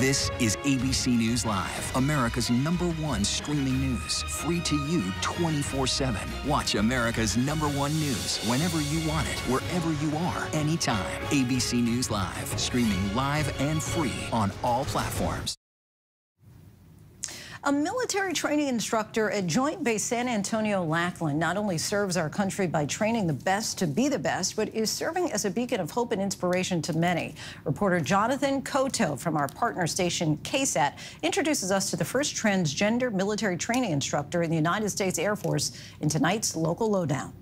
This is ABC News Live, America's number one streaming news, free to you 24 7. Watch America's number one news whenever you want it, wherever you are, anytime. ABC News Live, streaming live and free on all platforms. A military training instructor at Joint Base San Antonio Lackland not only serves our country by training the best to be the best, but is serving as a beacon of hope and inspiration to many. Reporter Jonathan Cotto from our partner station KSAT introduces us to the first transgender military training instructor in the United States Air Force in tonight's local lowdown.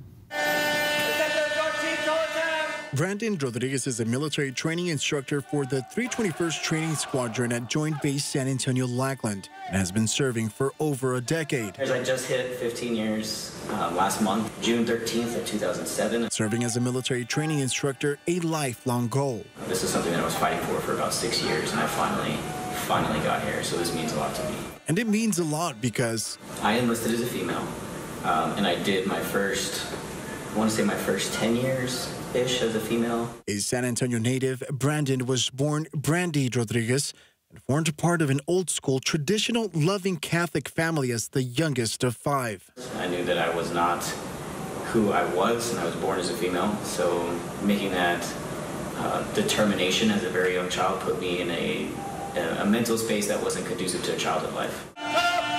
Brandon Rodriguez is a military training instructor for the 321st Training Squadron at Joint Base San Antonio Lackland and has been serving for over a decade. I just hit 15 years uh, last month, June 13th of 2007. Serving as a military training instructor, a lifelong goal. This is something that I was fighting for for about six years, and I finally, finally got here, so this means a lot to me. And it means a lot because I enlisted as a female, um, and I did my first, I want to say my first 10 years ish as a female. A San Antonio native, Brandon was born Brandy Rodriguez and formed part of an old school, traditional, loving Catholic family as the youngest of five. I knew that I was not who I was, and I was born as a female, so making that uh, determination as a very young child put me in a, a mental space that wasn't conducive to a childhood life.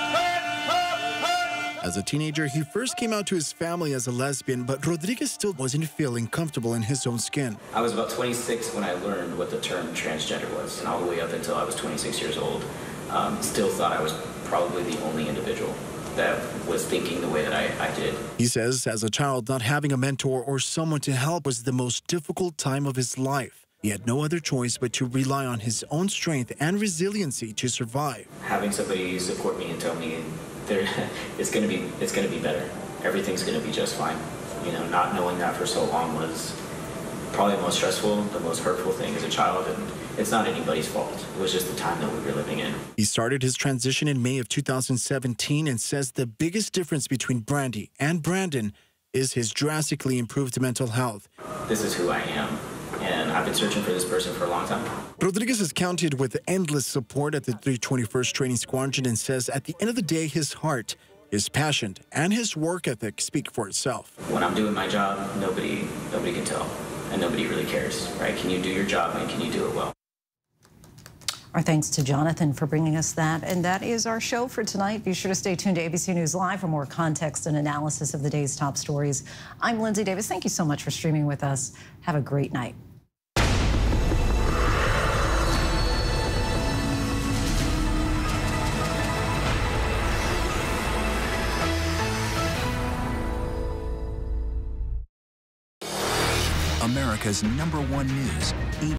As a teenager, he first came out to his family as a lesbian, but Rodriguez still wasn't feeling comfortable in his own skin. I was about 26 when I learned what the term transgender was, and all the way up until I was 26 years old, um, still thought I was probably the only individual that was thinking the way that I, I did. He says as a child, not having a mentor or someone to help was the most difficult time of his life. He had no other choice but to rely on his own strength and resiliency to survive. Having somebody support me and tell me there, (laughs) it's gonna be it's gonna be better. Everything's gonna be just fine. You know, not knowing that for so long was probably the most stressful, the most hurtful thing as a child, and it's not anybody's fault. It was just the time that we were living in. He started his transition in May of 2017 and says the biggest difference between Brandy and Brandon is his drastically improved mental health. This is who I am, and I've been searching for this person for a long time. Rodriguez is counted with endless support at the 321st Training Squadron and says at the end of the day, his heart, his passion, and his work ethic speak for itself. When I'm doing my job, nobody nobody can tell, and nobody really cares, right? Can you do your job and can you do it well? Our thanks to Jonathan for bringing us that. And that is our show for tonight. Be sure to stay tuned to ABC News Live for more context and analysis of the day's top stories. I'm Linsey Davis. Thank you so much for streaming with us. Have a great night. America's number one news.